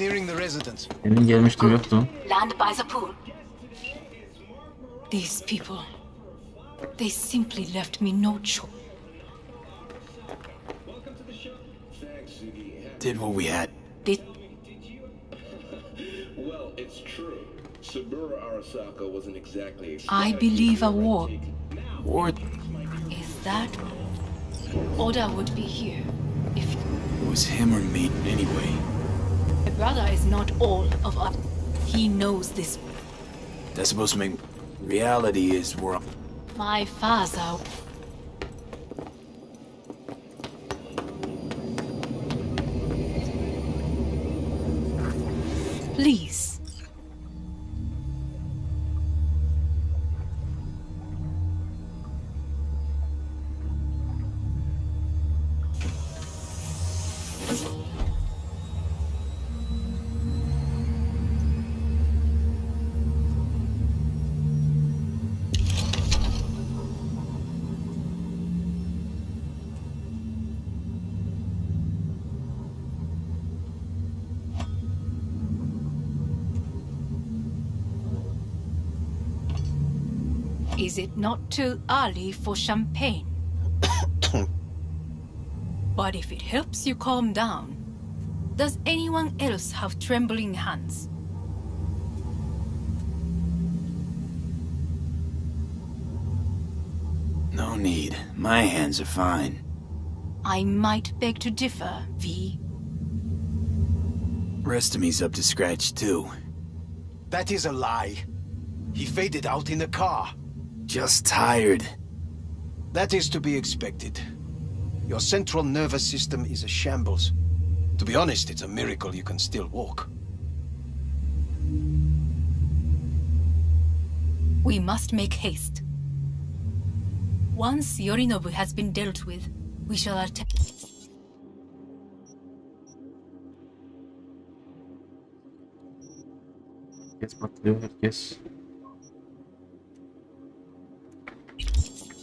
S13: Nearing the residence.
S1: Demin gelmiştim yoktu.
S6: Land by the pool.
S10: These people. They simply left me no choice.
S5: Did what we had.
S10: Did
S15: Well, it's true. Saburo Arasaka wasn't exactly.
S10: I believe a war
S5: War
S10: is that Oda would be here if
S5: it was him or me anyway.
S10: Brother is not all of us. He knows this.
S5: That's supposed to mean reality is we're
S10: My father not too early for champagne? but if it helps you calm down, does anyone else have trembling hands?
S5: no need. My hands are fine.
S10: I might beg to differ, V.
S5: Rest of me's up to scratch too.
S13: That is a lie. He faded out in the car.
S5: Just tired.
S13: That is to be expected. Your central nervous system is a shambles. To be honest, it's a miracle you can still walk.
S10: We must make haste. Once Yorinobu has been dealt with, we shall attack.
S1: Herkes patlıyor herkes.
S10: Tend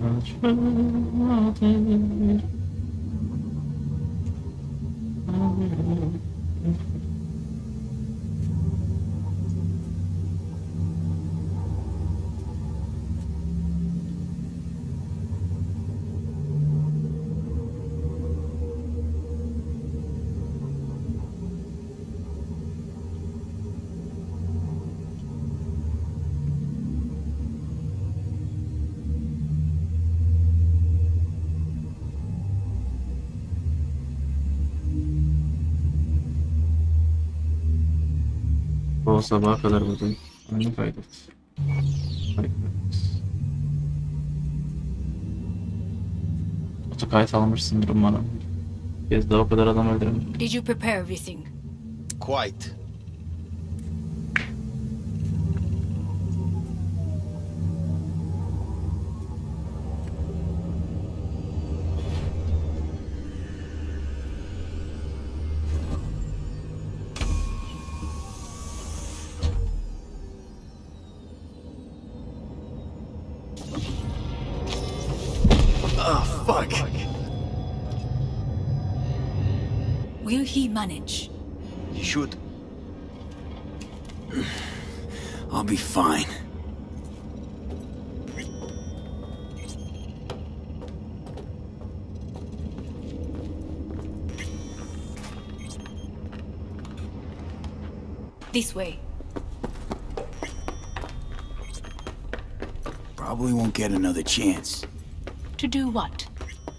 S1: yapancayım. O sabaha kadar buradayım. Aynı kaydet. Kaydet. Otokayıt almışsındır umarım. Bir kez daha o kadar adam öldüremem.
S10: Did you prepare everything?
S13: Quite.
S5: Another chance
S10: To do what?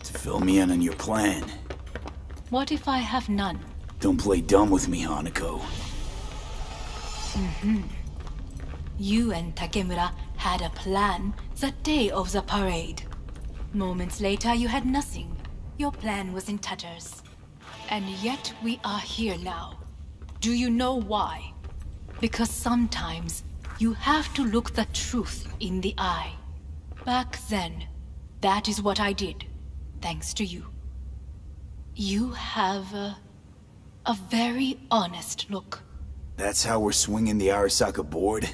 S5: to fill me in on your plan.
S10: What if I have none?
S5: Don't play dumb with me, Hanako.
S10: Mm-hmm. You and Takemura had a plan the day of the parade. Moments later, you had nothing. Your plan was in tatters. And yet we are here now. Do you know why? Because sometimes you have to look the truth in the eye. Back then, that is what I did, thanks to you. You have a, a very honest look.
S5: That's how we're swinging the Arasaka board?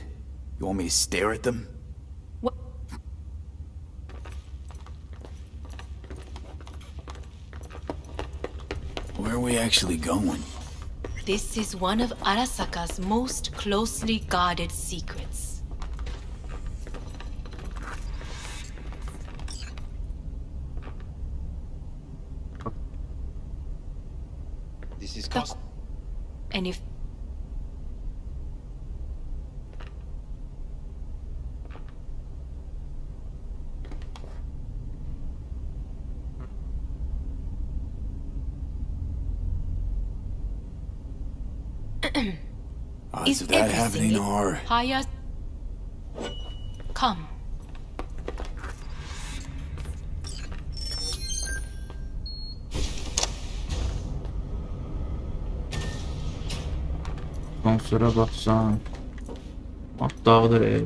S5: You want me to stare at them?
S10: What?
S5: Where are we actually going?
S10: This is one of Arasaka's most closely guarded secrets.
S13: This is cost.
S10: And if
S5: Odds
S10: Is
S5: of that
S10: everything
S5: happening
S10: in-
S5: are...
S10: Haya, come.
S1: Konsöre baksan. Bak dağdır ev.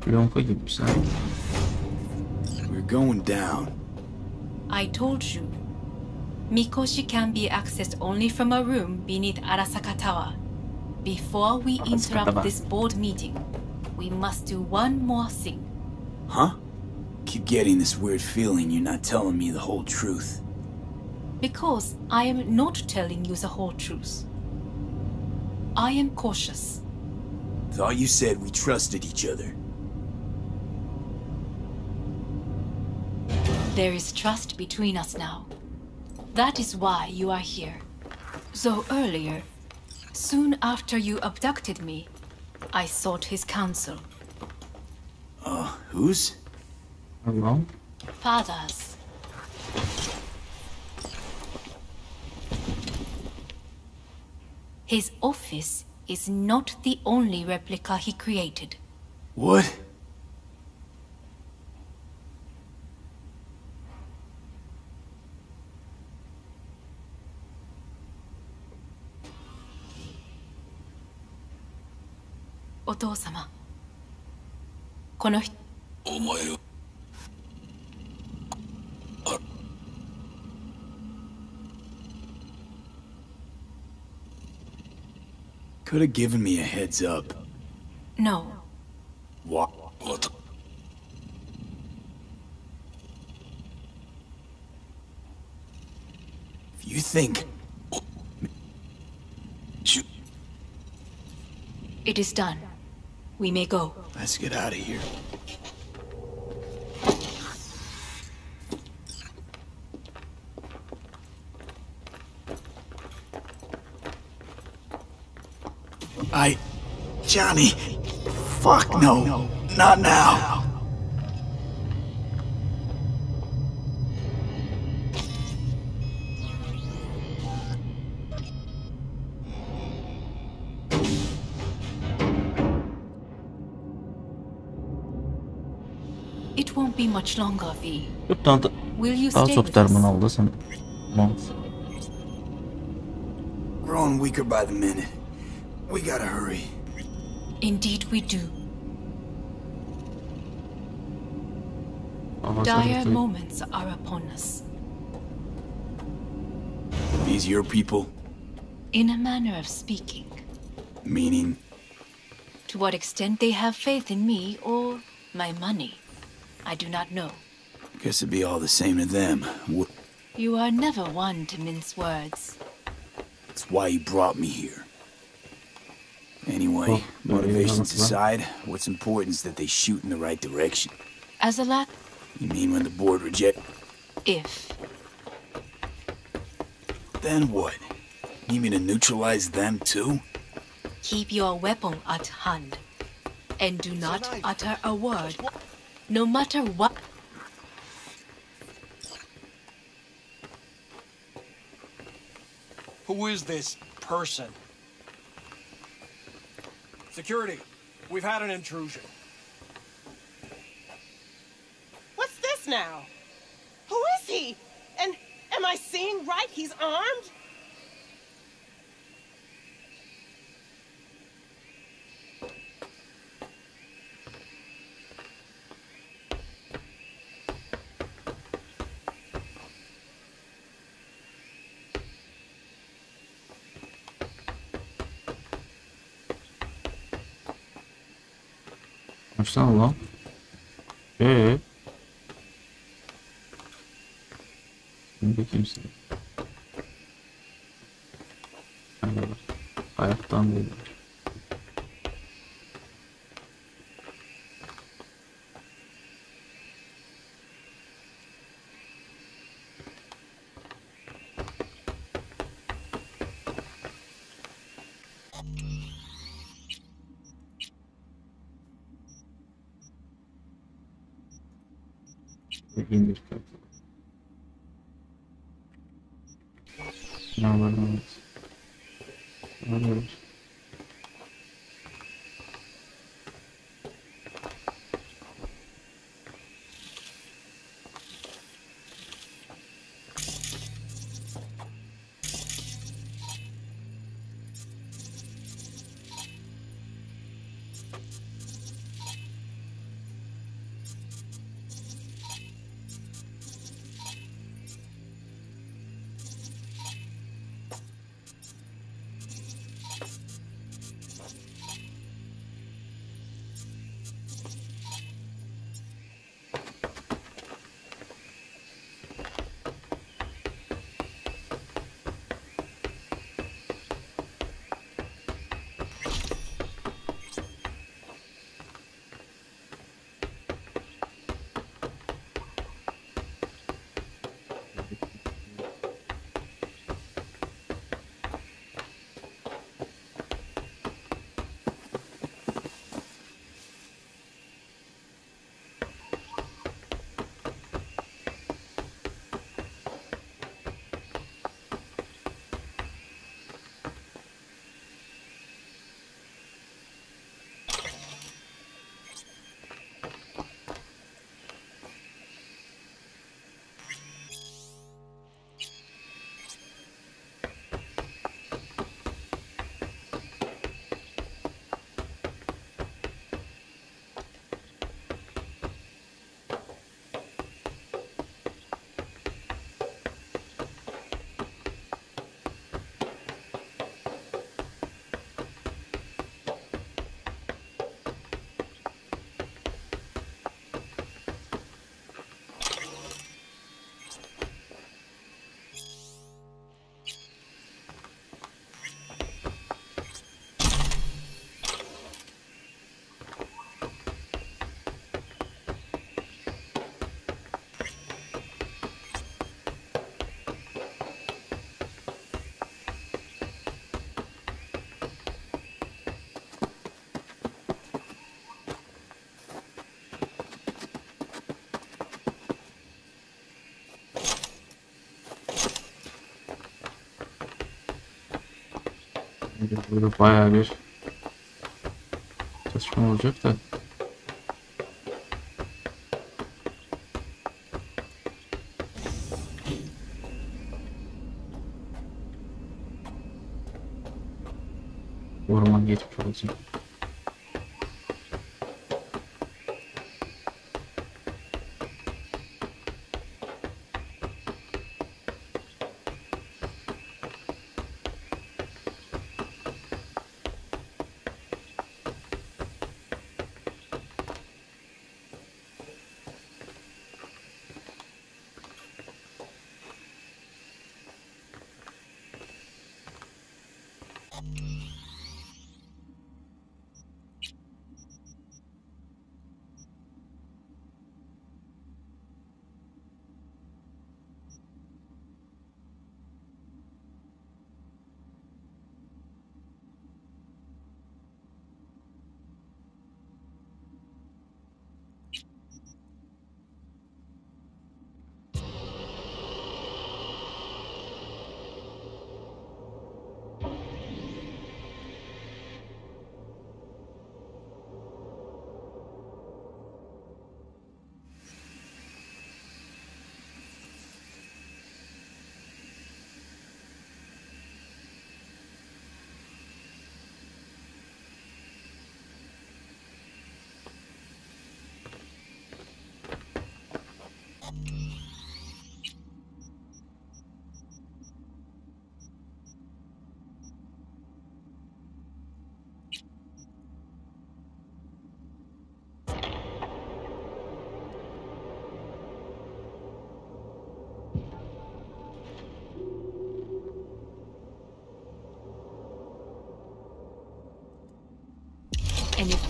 S1: Plonka gibi sen.
S5: We're going down.
S10: I told you. Mikoshi can be accessed only from a room beneath Arasaka Tower. Before we interrupt this board meeting, we must do one more thing.
S5: Huh? Keep getting this weird feeling you're not telling me the whole truth.
S10: Because I am not telling you the whole truth. I am cautious.
S5: Thought you said we trusted each other.
S10: There is trust between us now. That is why you are here. Though earlier, soon after you abducted me, I sought his counsel.
S5: Uh, whose?
S1: Hello?
S10: Father's. His office is not the only replica he created.
S5: What?
S10: Oto-sama. この人
S5: お前を。 Could have given me a heads up.
S10: No.
S5: What? What? If you think
S10: It is done. We may go.
S5: Let's get out of here. I. Johnny. Fuck no. Not now.
S10: It won't be much longer, V.
S1: Çok
S10: Will you stay
S1: çok
S10: with us?
S1: terminalda sen. Mount.
S5: Growing weaker by the minute. We gotta hurry.
S10: Indeed we do.
S1: Hava
S10: Dire
S1: sarısı.
S10: moments are upon us.
S5: These your people?
S10: In a manner of speaking.
S5: Meaning,
S10: To what extent they have faith in me or my money, I do not know.
S5: guess it'd be all the same to them. Wh-
S10: You are never one to mince words.
S5: That's why you brought me here. Anyway,
S1: Oh,
S5: motivations aside, what's important is that they shoot in the right direction.
S10: As a lack,
S5: You mean when the board reject?
S10: if
S5: Then what? You mean to neutralize them too?
S10: Keep your weapon at hand. And do not utter a word. No matter what.
S16: Who is this person? Security, we've had an intrusion.
S17: What's this now? Who is he? And am I seeing right? He's armed?
S1: Açsana lan. Ee. Şimdi kimsin? Hayattan değil. Burada bayağı bir çatışma olacak da. Orman geçmiş olsun.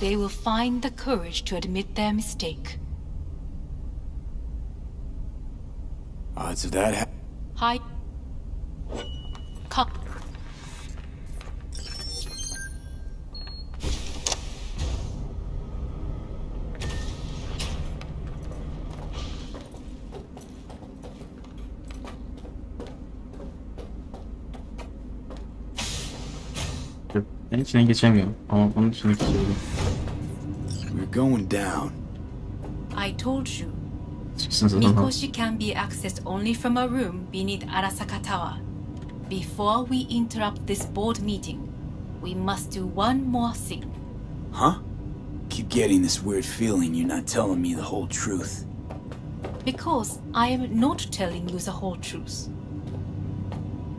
S10: They will find the courage to admit their mistake.
S5: Ah, Odds of that hap-
S10: Hi. Cup.
S1: Ben içine geçemiyorum ama bunun içine geçebilirim.
S5: We're going down.
S10: I told you.
S1: Çıksın zaten.
S10: Mikoshi can be accessed only from a room beneath Arasaka Tower. Before we interrupt this board meeting, we must do one more thing.
S5: Huh? Keep getting this weird feeling you're not telling me the whole truth.
S10: Because I am not telling you the whole truth.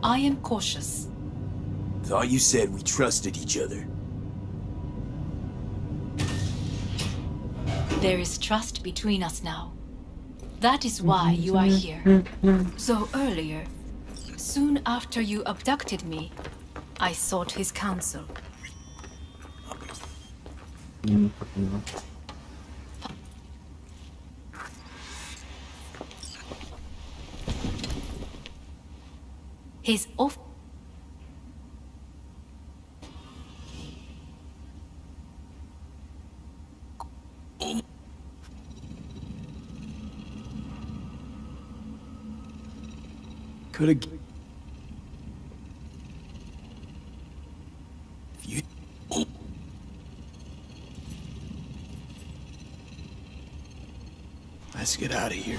S10: I am cautious.
S5: Thought you said we trusted each other.
S10: There is trust between us now. That is why you are here. So earlier, soon after you abducted me, I sought his counsel. His off.
S5: Could have. Let's get out of here.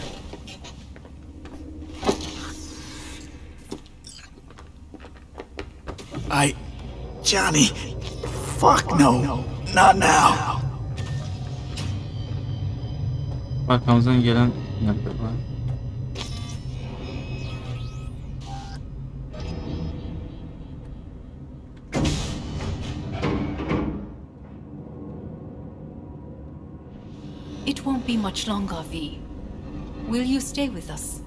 S5: I. Johnny. Fuck no. Not now.
S1: Arkamızdan gelen bir
S10: be much longer, V. Will you stay with us?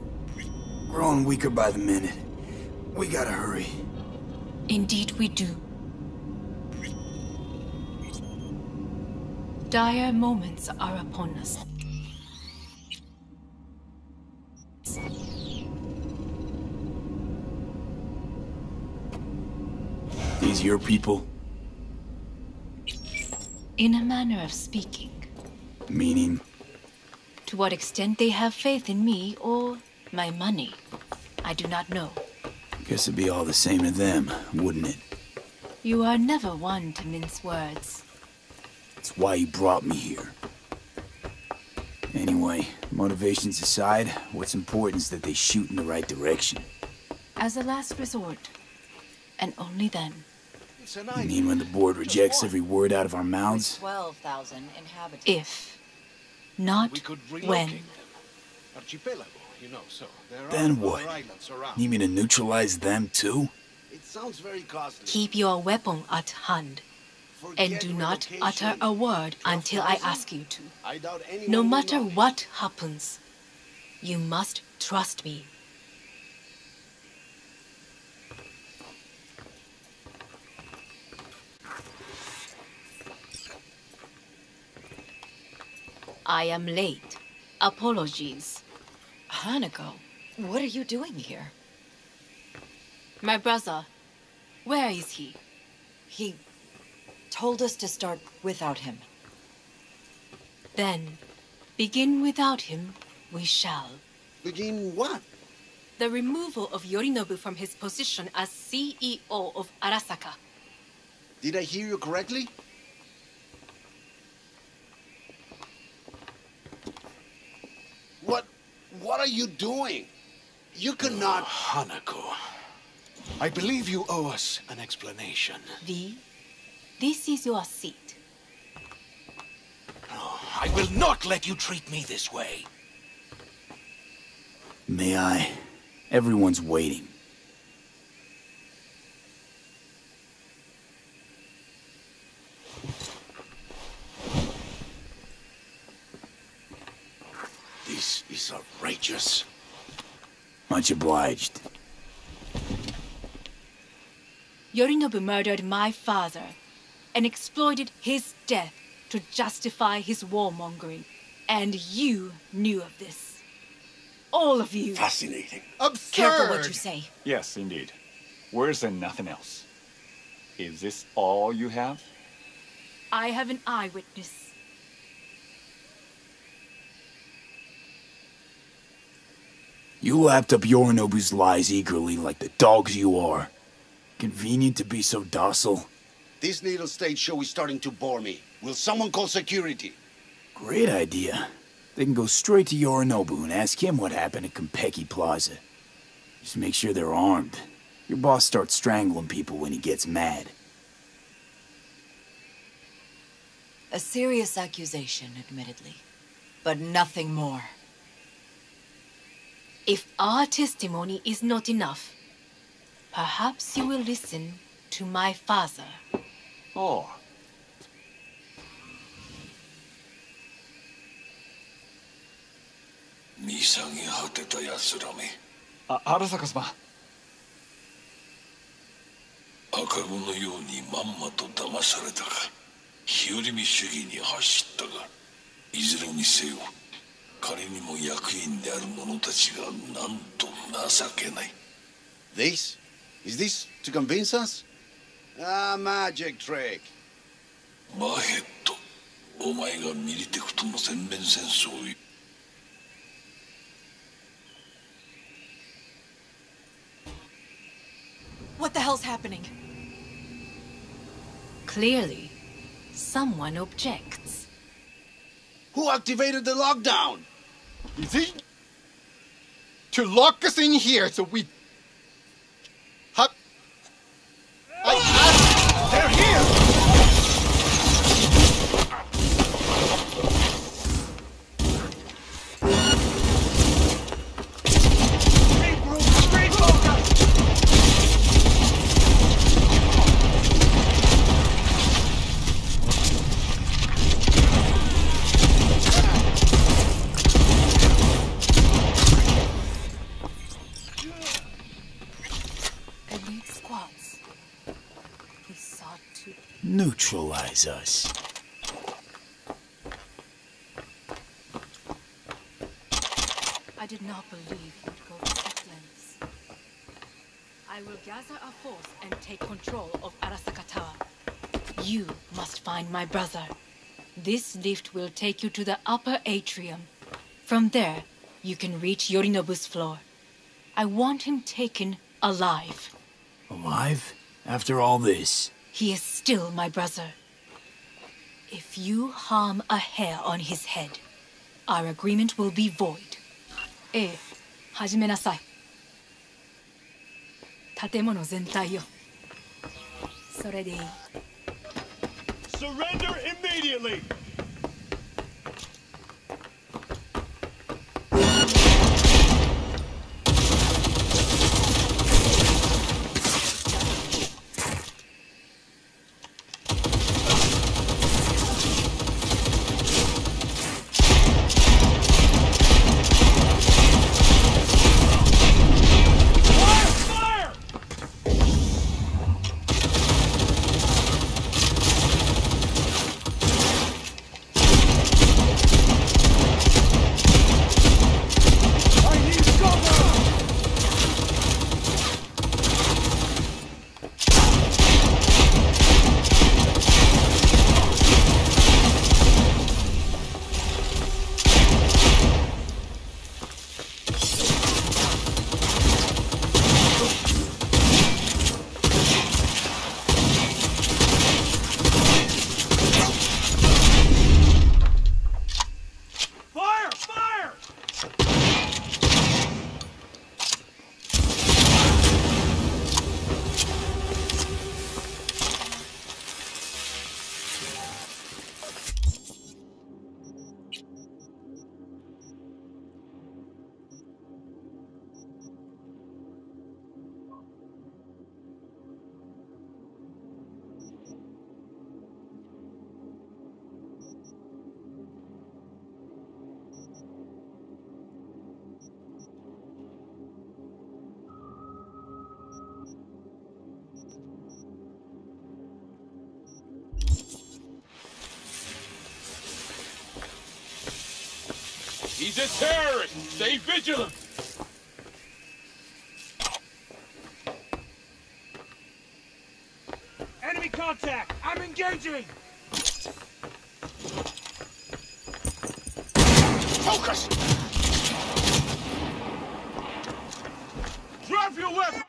S5: Growing weaker by the minute. We gotta hurry.
S10: Indeed, we do. Dire moments are upon us.
S5: These your people?
S10: In a manner of speaking.
S5: Meaning?
S10: To what extent they have faith in me or my money, I do not know.
S5: Guess it'd be all the same to them, wouldn't it?
S10: You are never one to mince words.
S5: That's why you brought me here. Anyway, motivations aside, what's important is that they shoot in the right direction.
S10: As a last resort. And only then.
S5: You mean when the board rejects every word out of our mouths?
S3: 12,000 inhabitants.
S10: If. Not
S14: We could
S10: when.
S14: Archipelago, you know, so there are
S5: Then what?
S14: islands around.
S5: Need me to neutralize them too?
S14: It sounds very costly.
S10: Keep your weapon at hand. And do not utter a word until I ask you to.
S14: I doubt
S10: No matter what happens, you must trust me. I am late. Apologies.
S3: Hanako, what are you doing here?
S10: My brother, where is he?
S3: He told us to start without him.
S10: Then, begin without him, we shall.
S14: Begin what?
S10: The removal of Yorinobu from his position as CEO of Arasaka.
S14: Did I hear you correctly? What? What are you doing? You cannot.
S4: Hanako. I believe you owe us an explanation.
S10: V, this is your seat.
S4: I will not let you treat me this way.
S5: May I? Everyone's waiting.
S4: This is outrageous.
S5: Much obliged.
S10: Yorinobu murdered my father and exploited his death to justify his warmongering. And you knew of this. All of you.
S18: Fascinating. Absurd!
S10: Careful what you say.
S19: Yes, indeed. Worse than nothing else. Is this all you have?
S10: I have an eyewitness.
S5: You lapped up Yorinobu's lies eagerly like the dogs you are. Convenient to be so docile.
S18: This little stage show is starting to bore me. Will someone call security?
S5: Great idea. They can go straight to Yorinobu and ask him what happened at Kompeki Plaza. Just make sure they're armed. Your boss starts strangling people when he gets mad.
S20: A serious accusation, admittedly. But nothing more.
S10: If our testimony is not enough, perhaps you will listen to my father.
S19: Oh. Ah,
S21: あ荒坂様赤子のようにまんまと騙されたか日和見主義に走ったがいずれにせよ彼にも役員である者たちがなんと情けない
S18: This? Is this to convince us? Ah, magic trick.
S21: マヘッドお前がミリテクとの全面戦争を
S20: What the hell's happening?
S10: Clearly, someone objects.
S18: Who activated the lockdown?
S14: Is he? To lock us in here so we. I, I,
S5: Us.
S10: I did not believe he would go to such lengths. I will gather a force and take control of Arasaka Tower. You must find my brother. This lift will take you to the upper atrium. From there, you can reach Yorinobu's floor. I want him taken alive.
S5: Alive? After all this?
S10: He is still my brother. If you harm a hair on his head, our agreement will be void. Eh, hajime nasai. Tatemono zentai yo. Sore de
S14: Surrender immediately! He's a terrorist! Stay vigilant!
S16: Enemy contact! I'm engaging!
S14: Focus! Drop your weapon!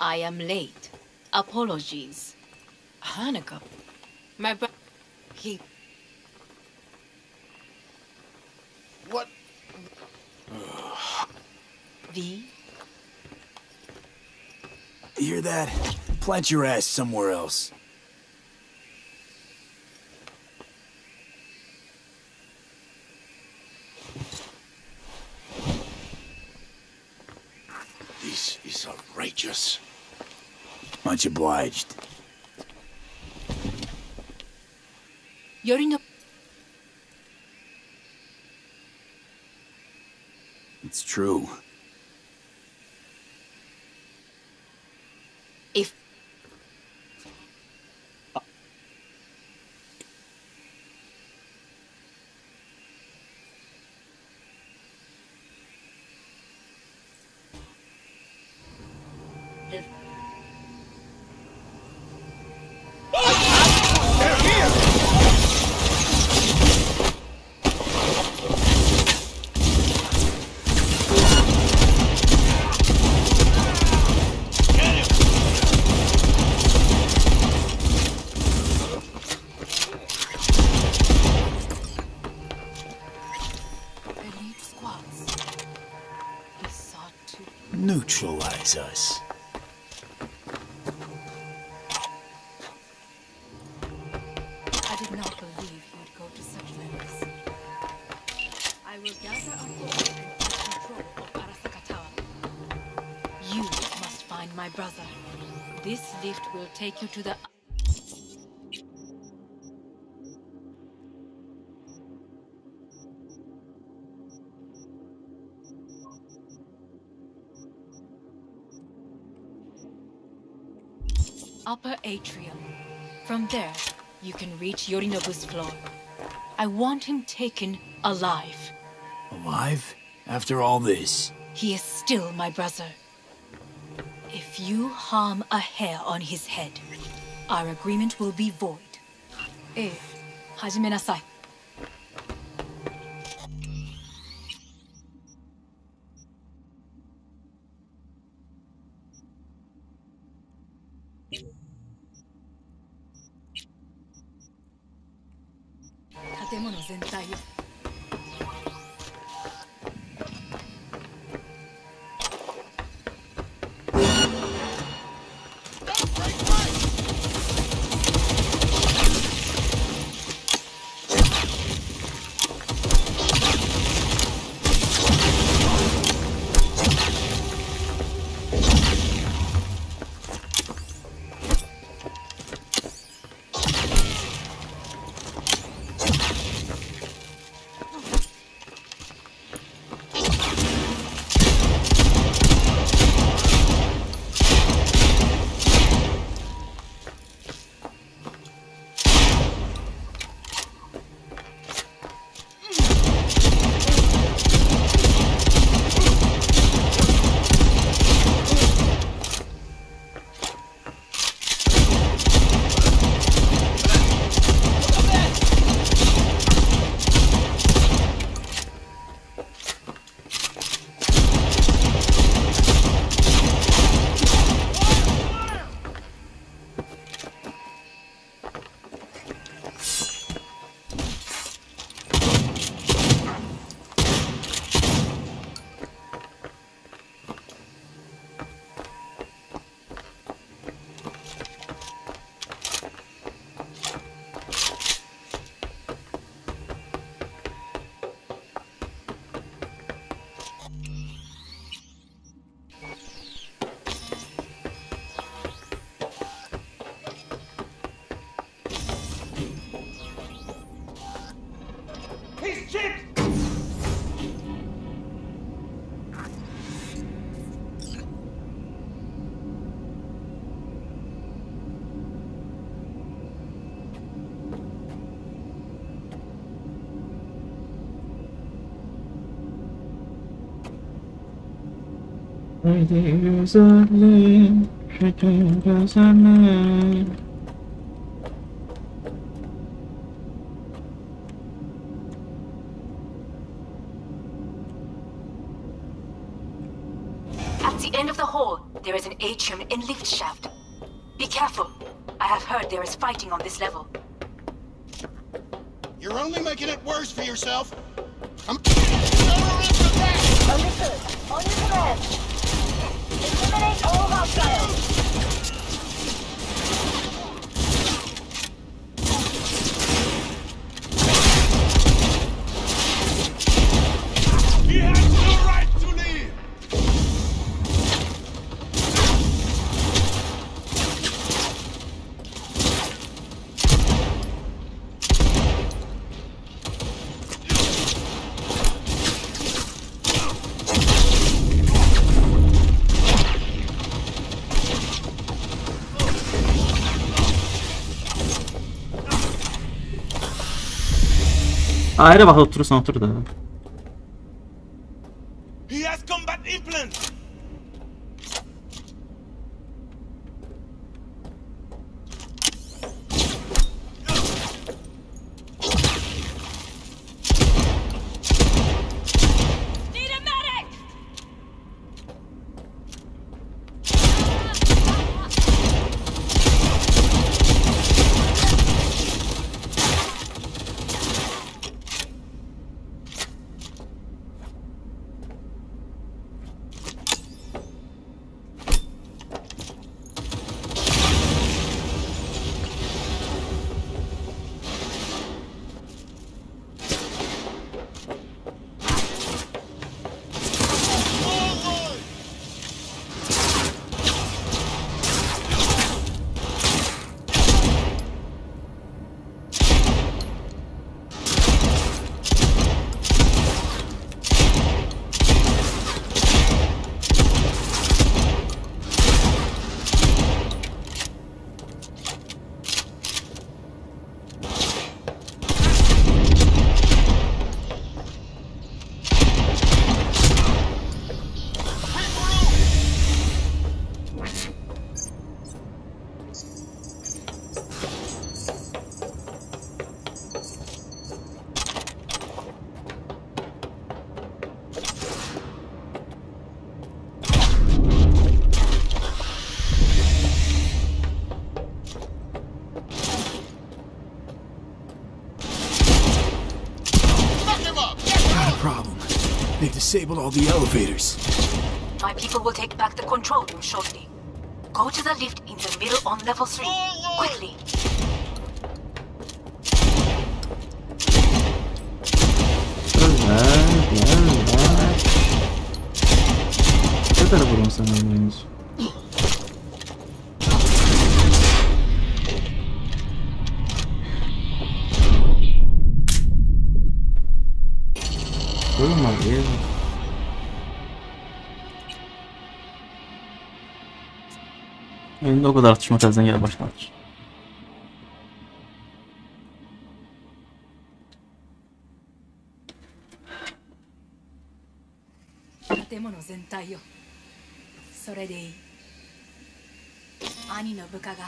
S10: I am late. Apologies. Hanako. My brother. He.
S18: What?
S10: V?
S5: Hear that? Plant your ass somewhere else.
S18: This is outrageous.
S5: Much obliged.
S10: Yorino.
S5: It's true. Neutralize us.
S10: I did not believe he would go to such lengths. I will gather up forces and take control of Arasaka Tower. You must find my brother. This lift will take you to the. Upper atrium. From there, you can reach Yorinobu's floor. I want him taken alive.
S5: Alive? After all this?
S10: He is still my brother. If you harm a hair on his head, our agreement will be void. Eh, 始めなさい。 建物全体を。At the end of the hall, there is an atrium and lift shaft. Be careful. I have heard there is fighting on this level.
S22: You're only making it worse for yourself.
S1: Hele bak oturursan otur da.
S5: Disabled all the elevators.
S10: My people will take back the control room shortly. Go to the lift in the middle on level 3. Quickly.
S1: Güzel, güzel. Ne kadar vurun sana henüz? Şimdi o kadar atışma tarzına gel başlamış.
S14: 建物全体よそれでいい兄の部下が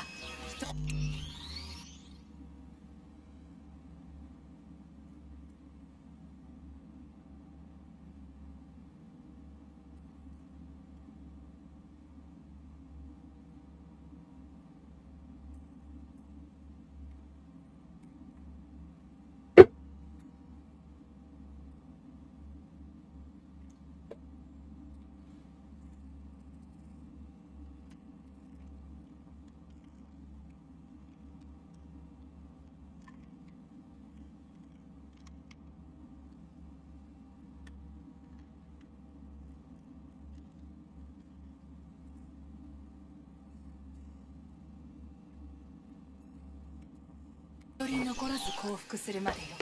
S14: 取り残らず降伏するまでよ。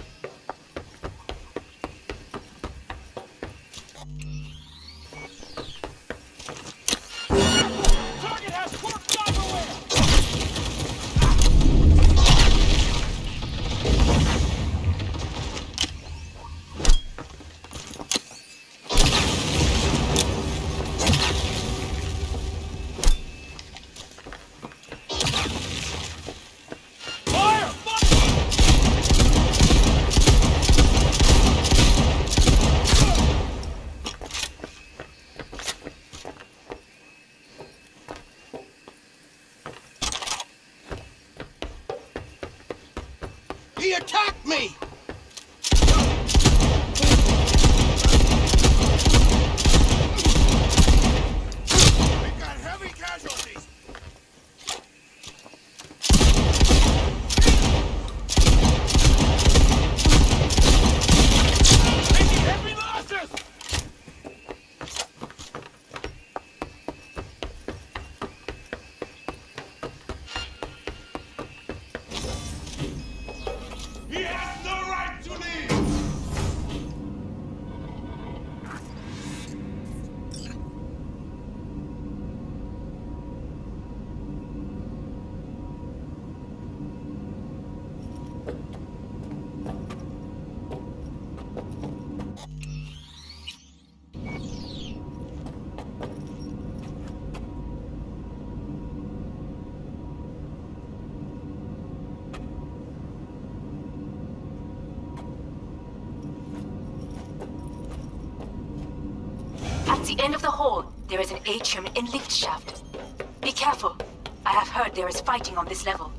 S10: atrium in lift shaft. Be careful. I have heard there is fighting on this level.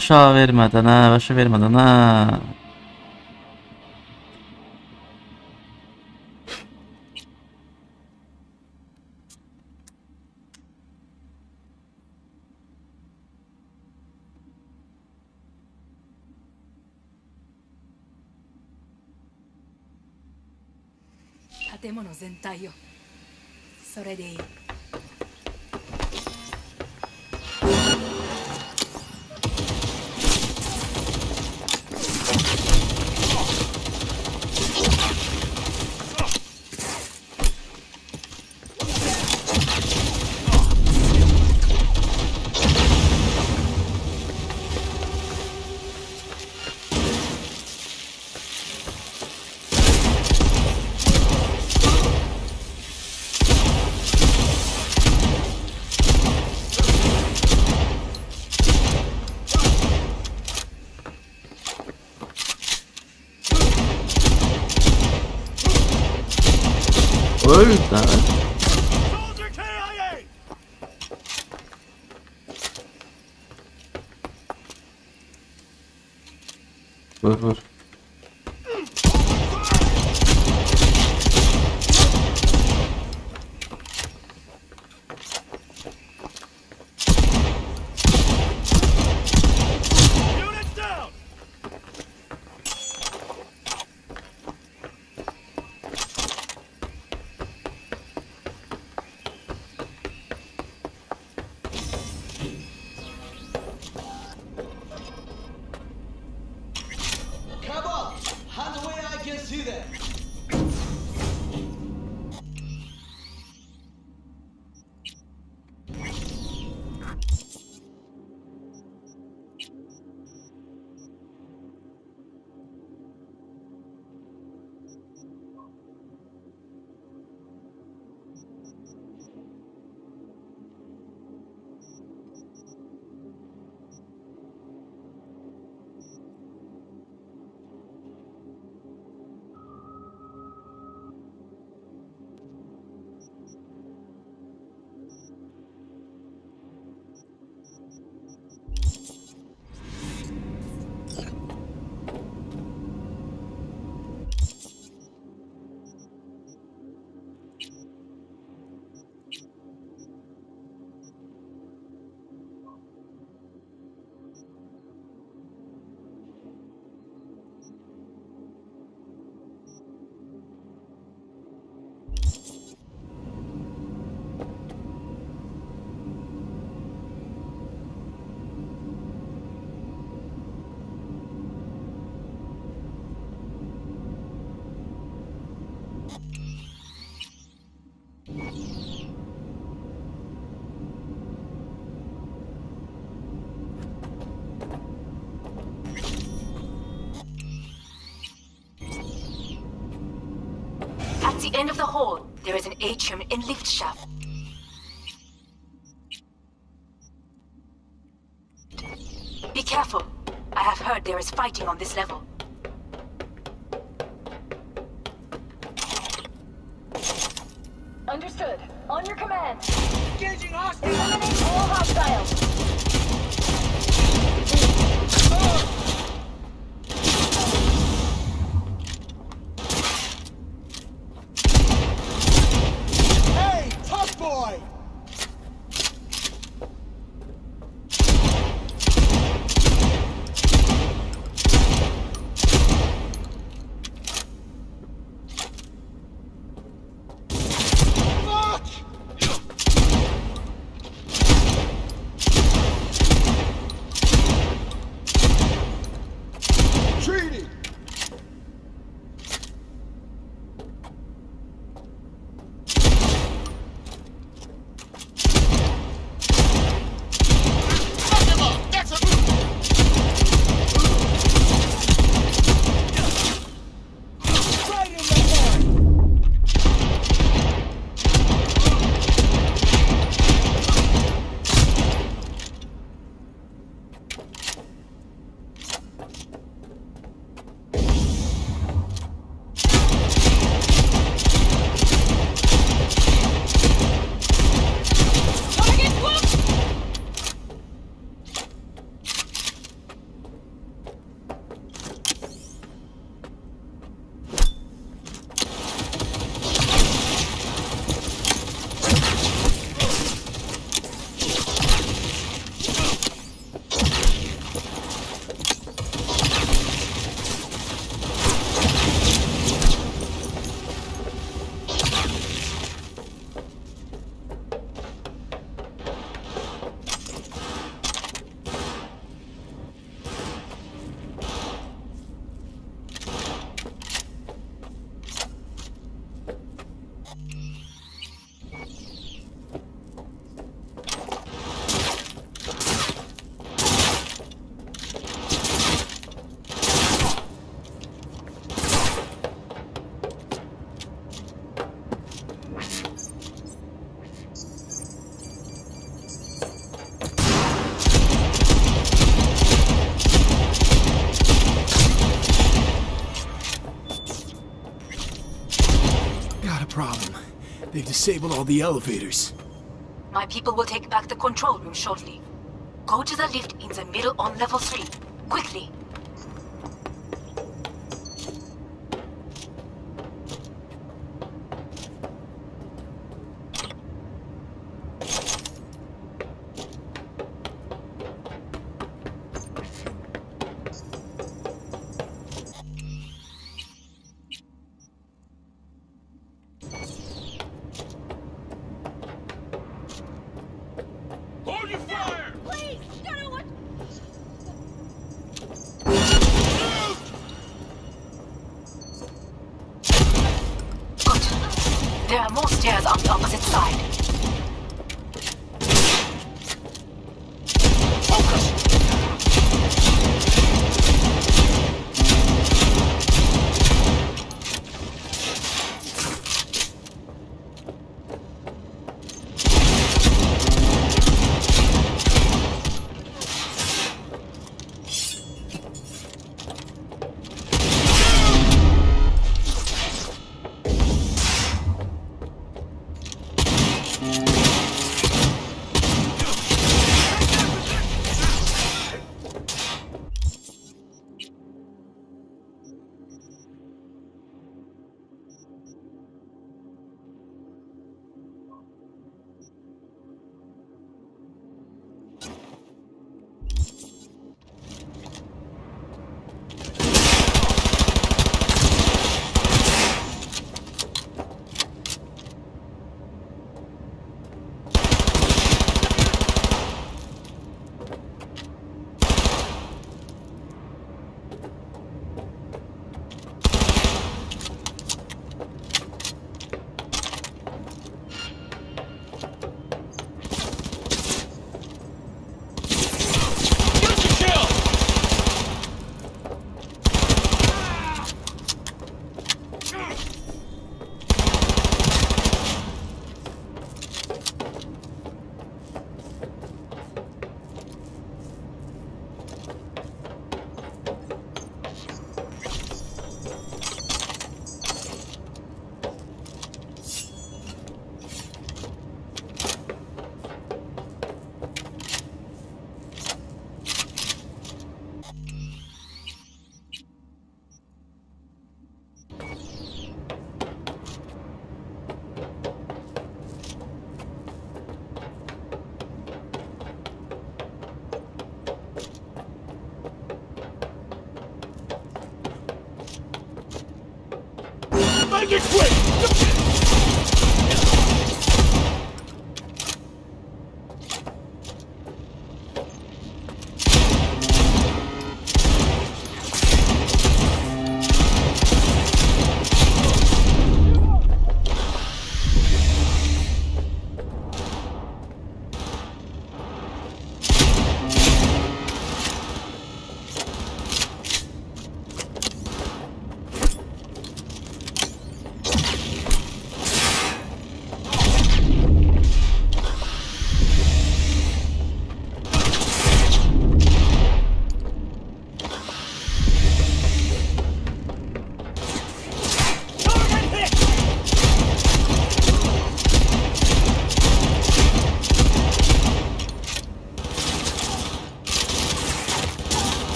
S1: Aşağı vermeden ha, başı vermeden ha.
S14: 建物全体をそれでいい
S10: the end of the hall, there is an atrium and lift shaft. Be careful. I have heard there is fighting on this level.
S14: Understood. On your command.
S22: Engaging hostiles!
S14: Eliminate all hostiles.
S5: They've all the elevators.
S10: My people will take back the control room shortly. Go to the lift in the middle on level 3.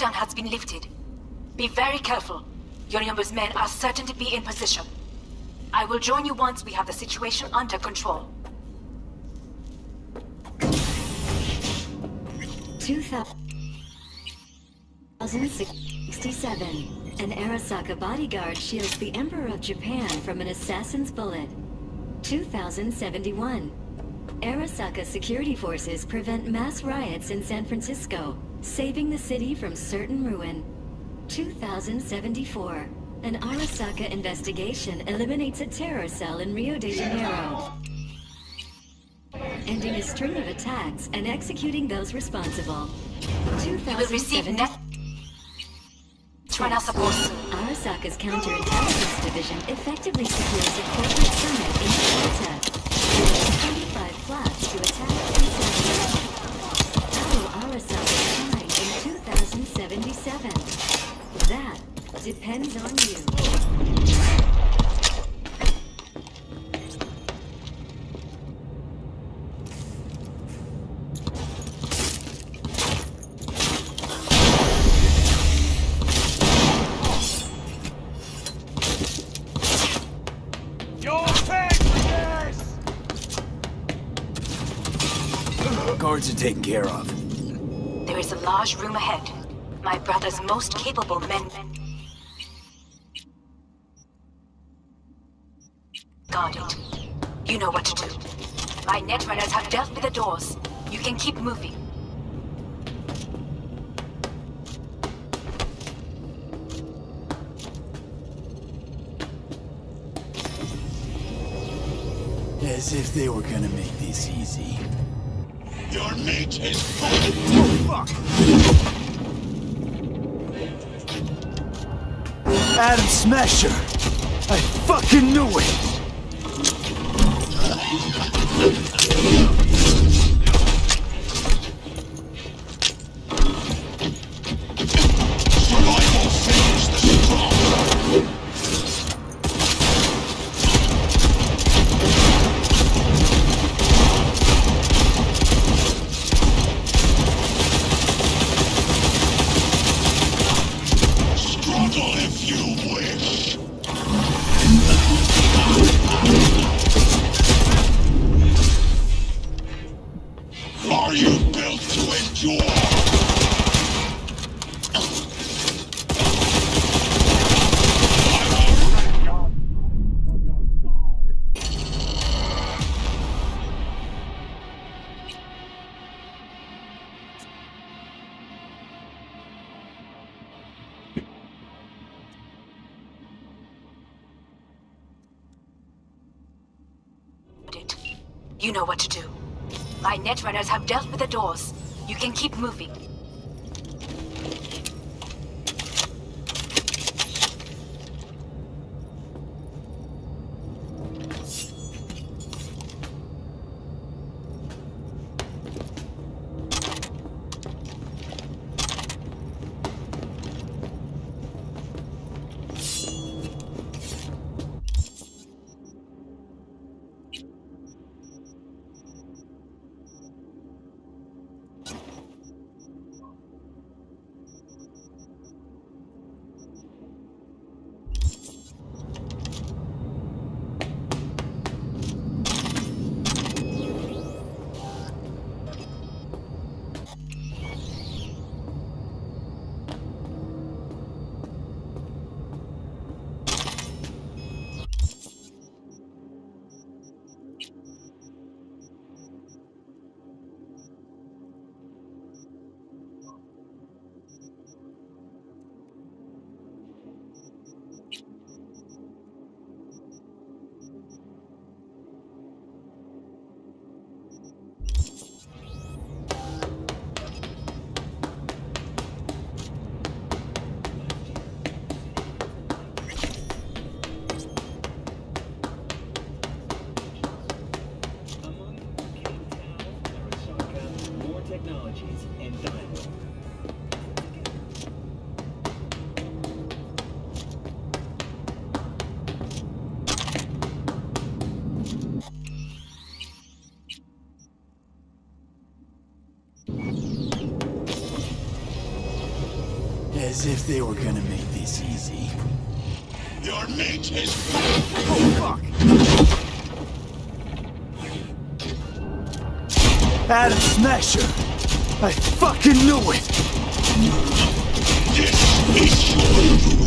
S10: Lockdown has been lifted. Be very careful. Yorinobu's men are certain to be in position. I will join you once we have the situation under control.
S23: 2067. An Arasaka bodyguard shields the Emperor of Japan from an assassin's bullet. 2071. Arasaka security forces prevent mass riots in San Francisco, saving the city from certain ruin. 2074. An Arasaka investigation eliminates a terror cell in Rio de Janeiro, ending a string of attacks and executing those responsible.
S10: You will receive net... China support soon.
S23: Arasaka's counterintelligence division effectively secures a corporate summit in Jakarta. There are 25 plots to attack and sabotage. How will Arasaka shine in 2077? That depends on you.
S14: You're paying for this!
S24: Guards are taken care of.
S10: There is a large room ahead. My brother's most capable men... Guard it. You know what to do. My netrunners have dealt with the doors. You can keep moving.
S24: As if they were gonna make this easy.
S5: Your mate is
S24: Adam Smasher! I fucking knew it!
S5: if they were gonna make this easy.
S24: Your mate is...
S5: Oh, fuck! Adam Smasher! I fucking knew it!
S24: This is your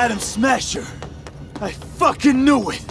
S5: Adam Smasher. I fucking knew it.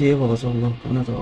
S1: 接我的时候，那那种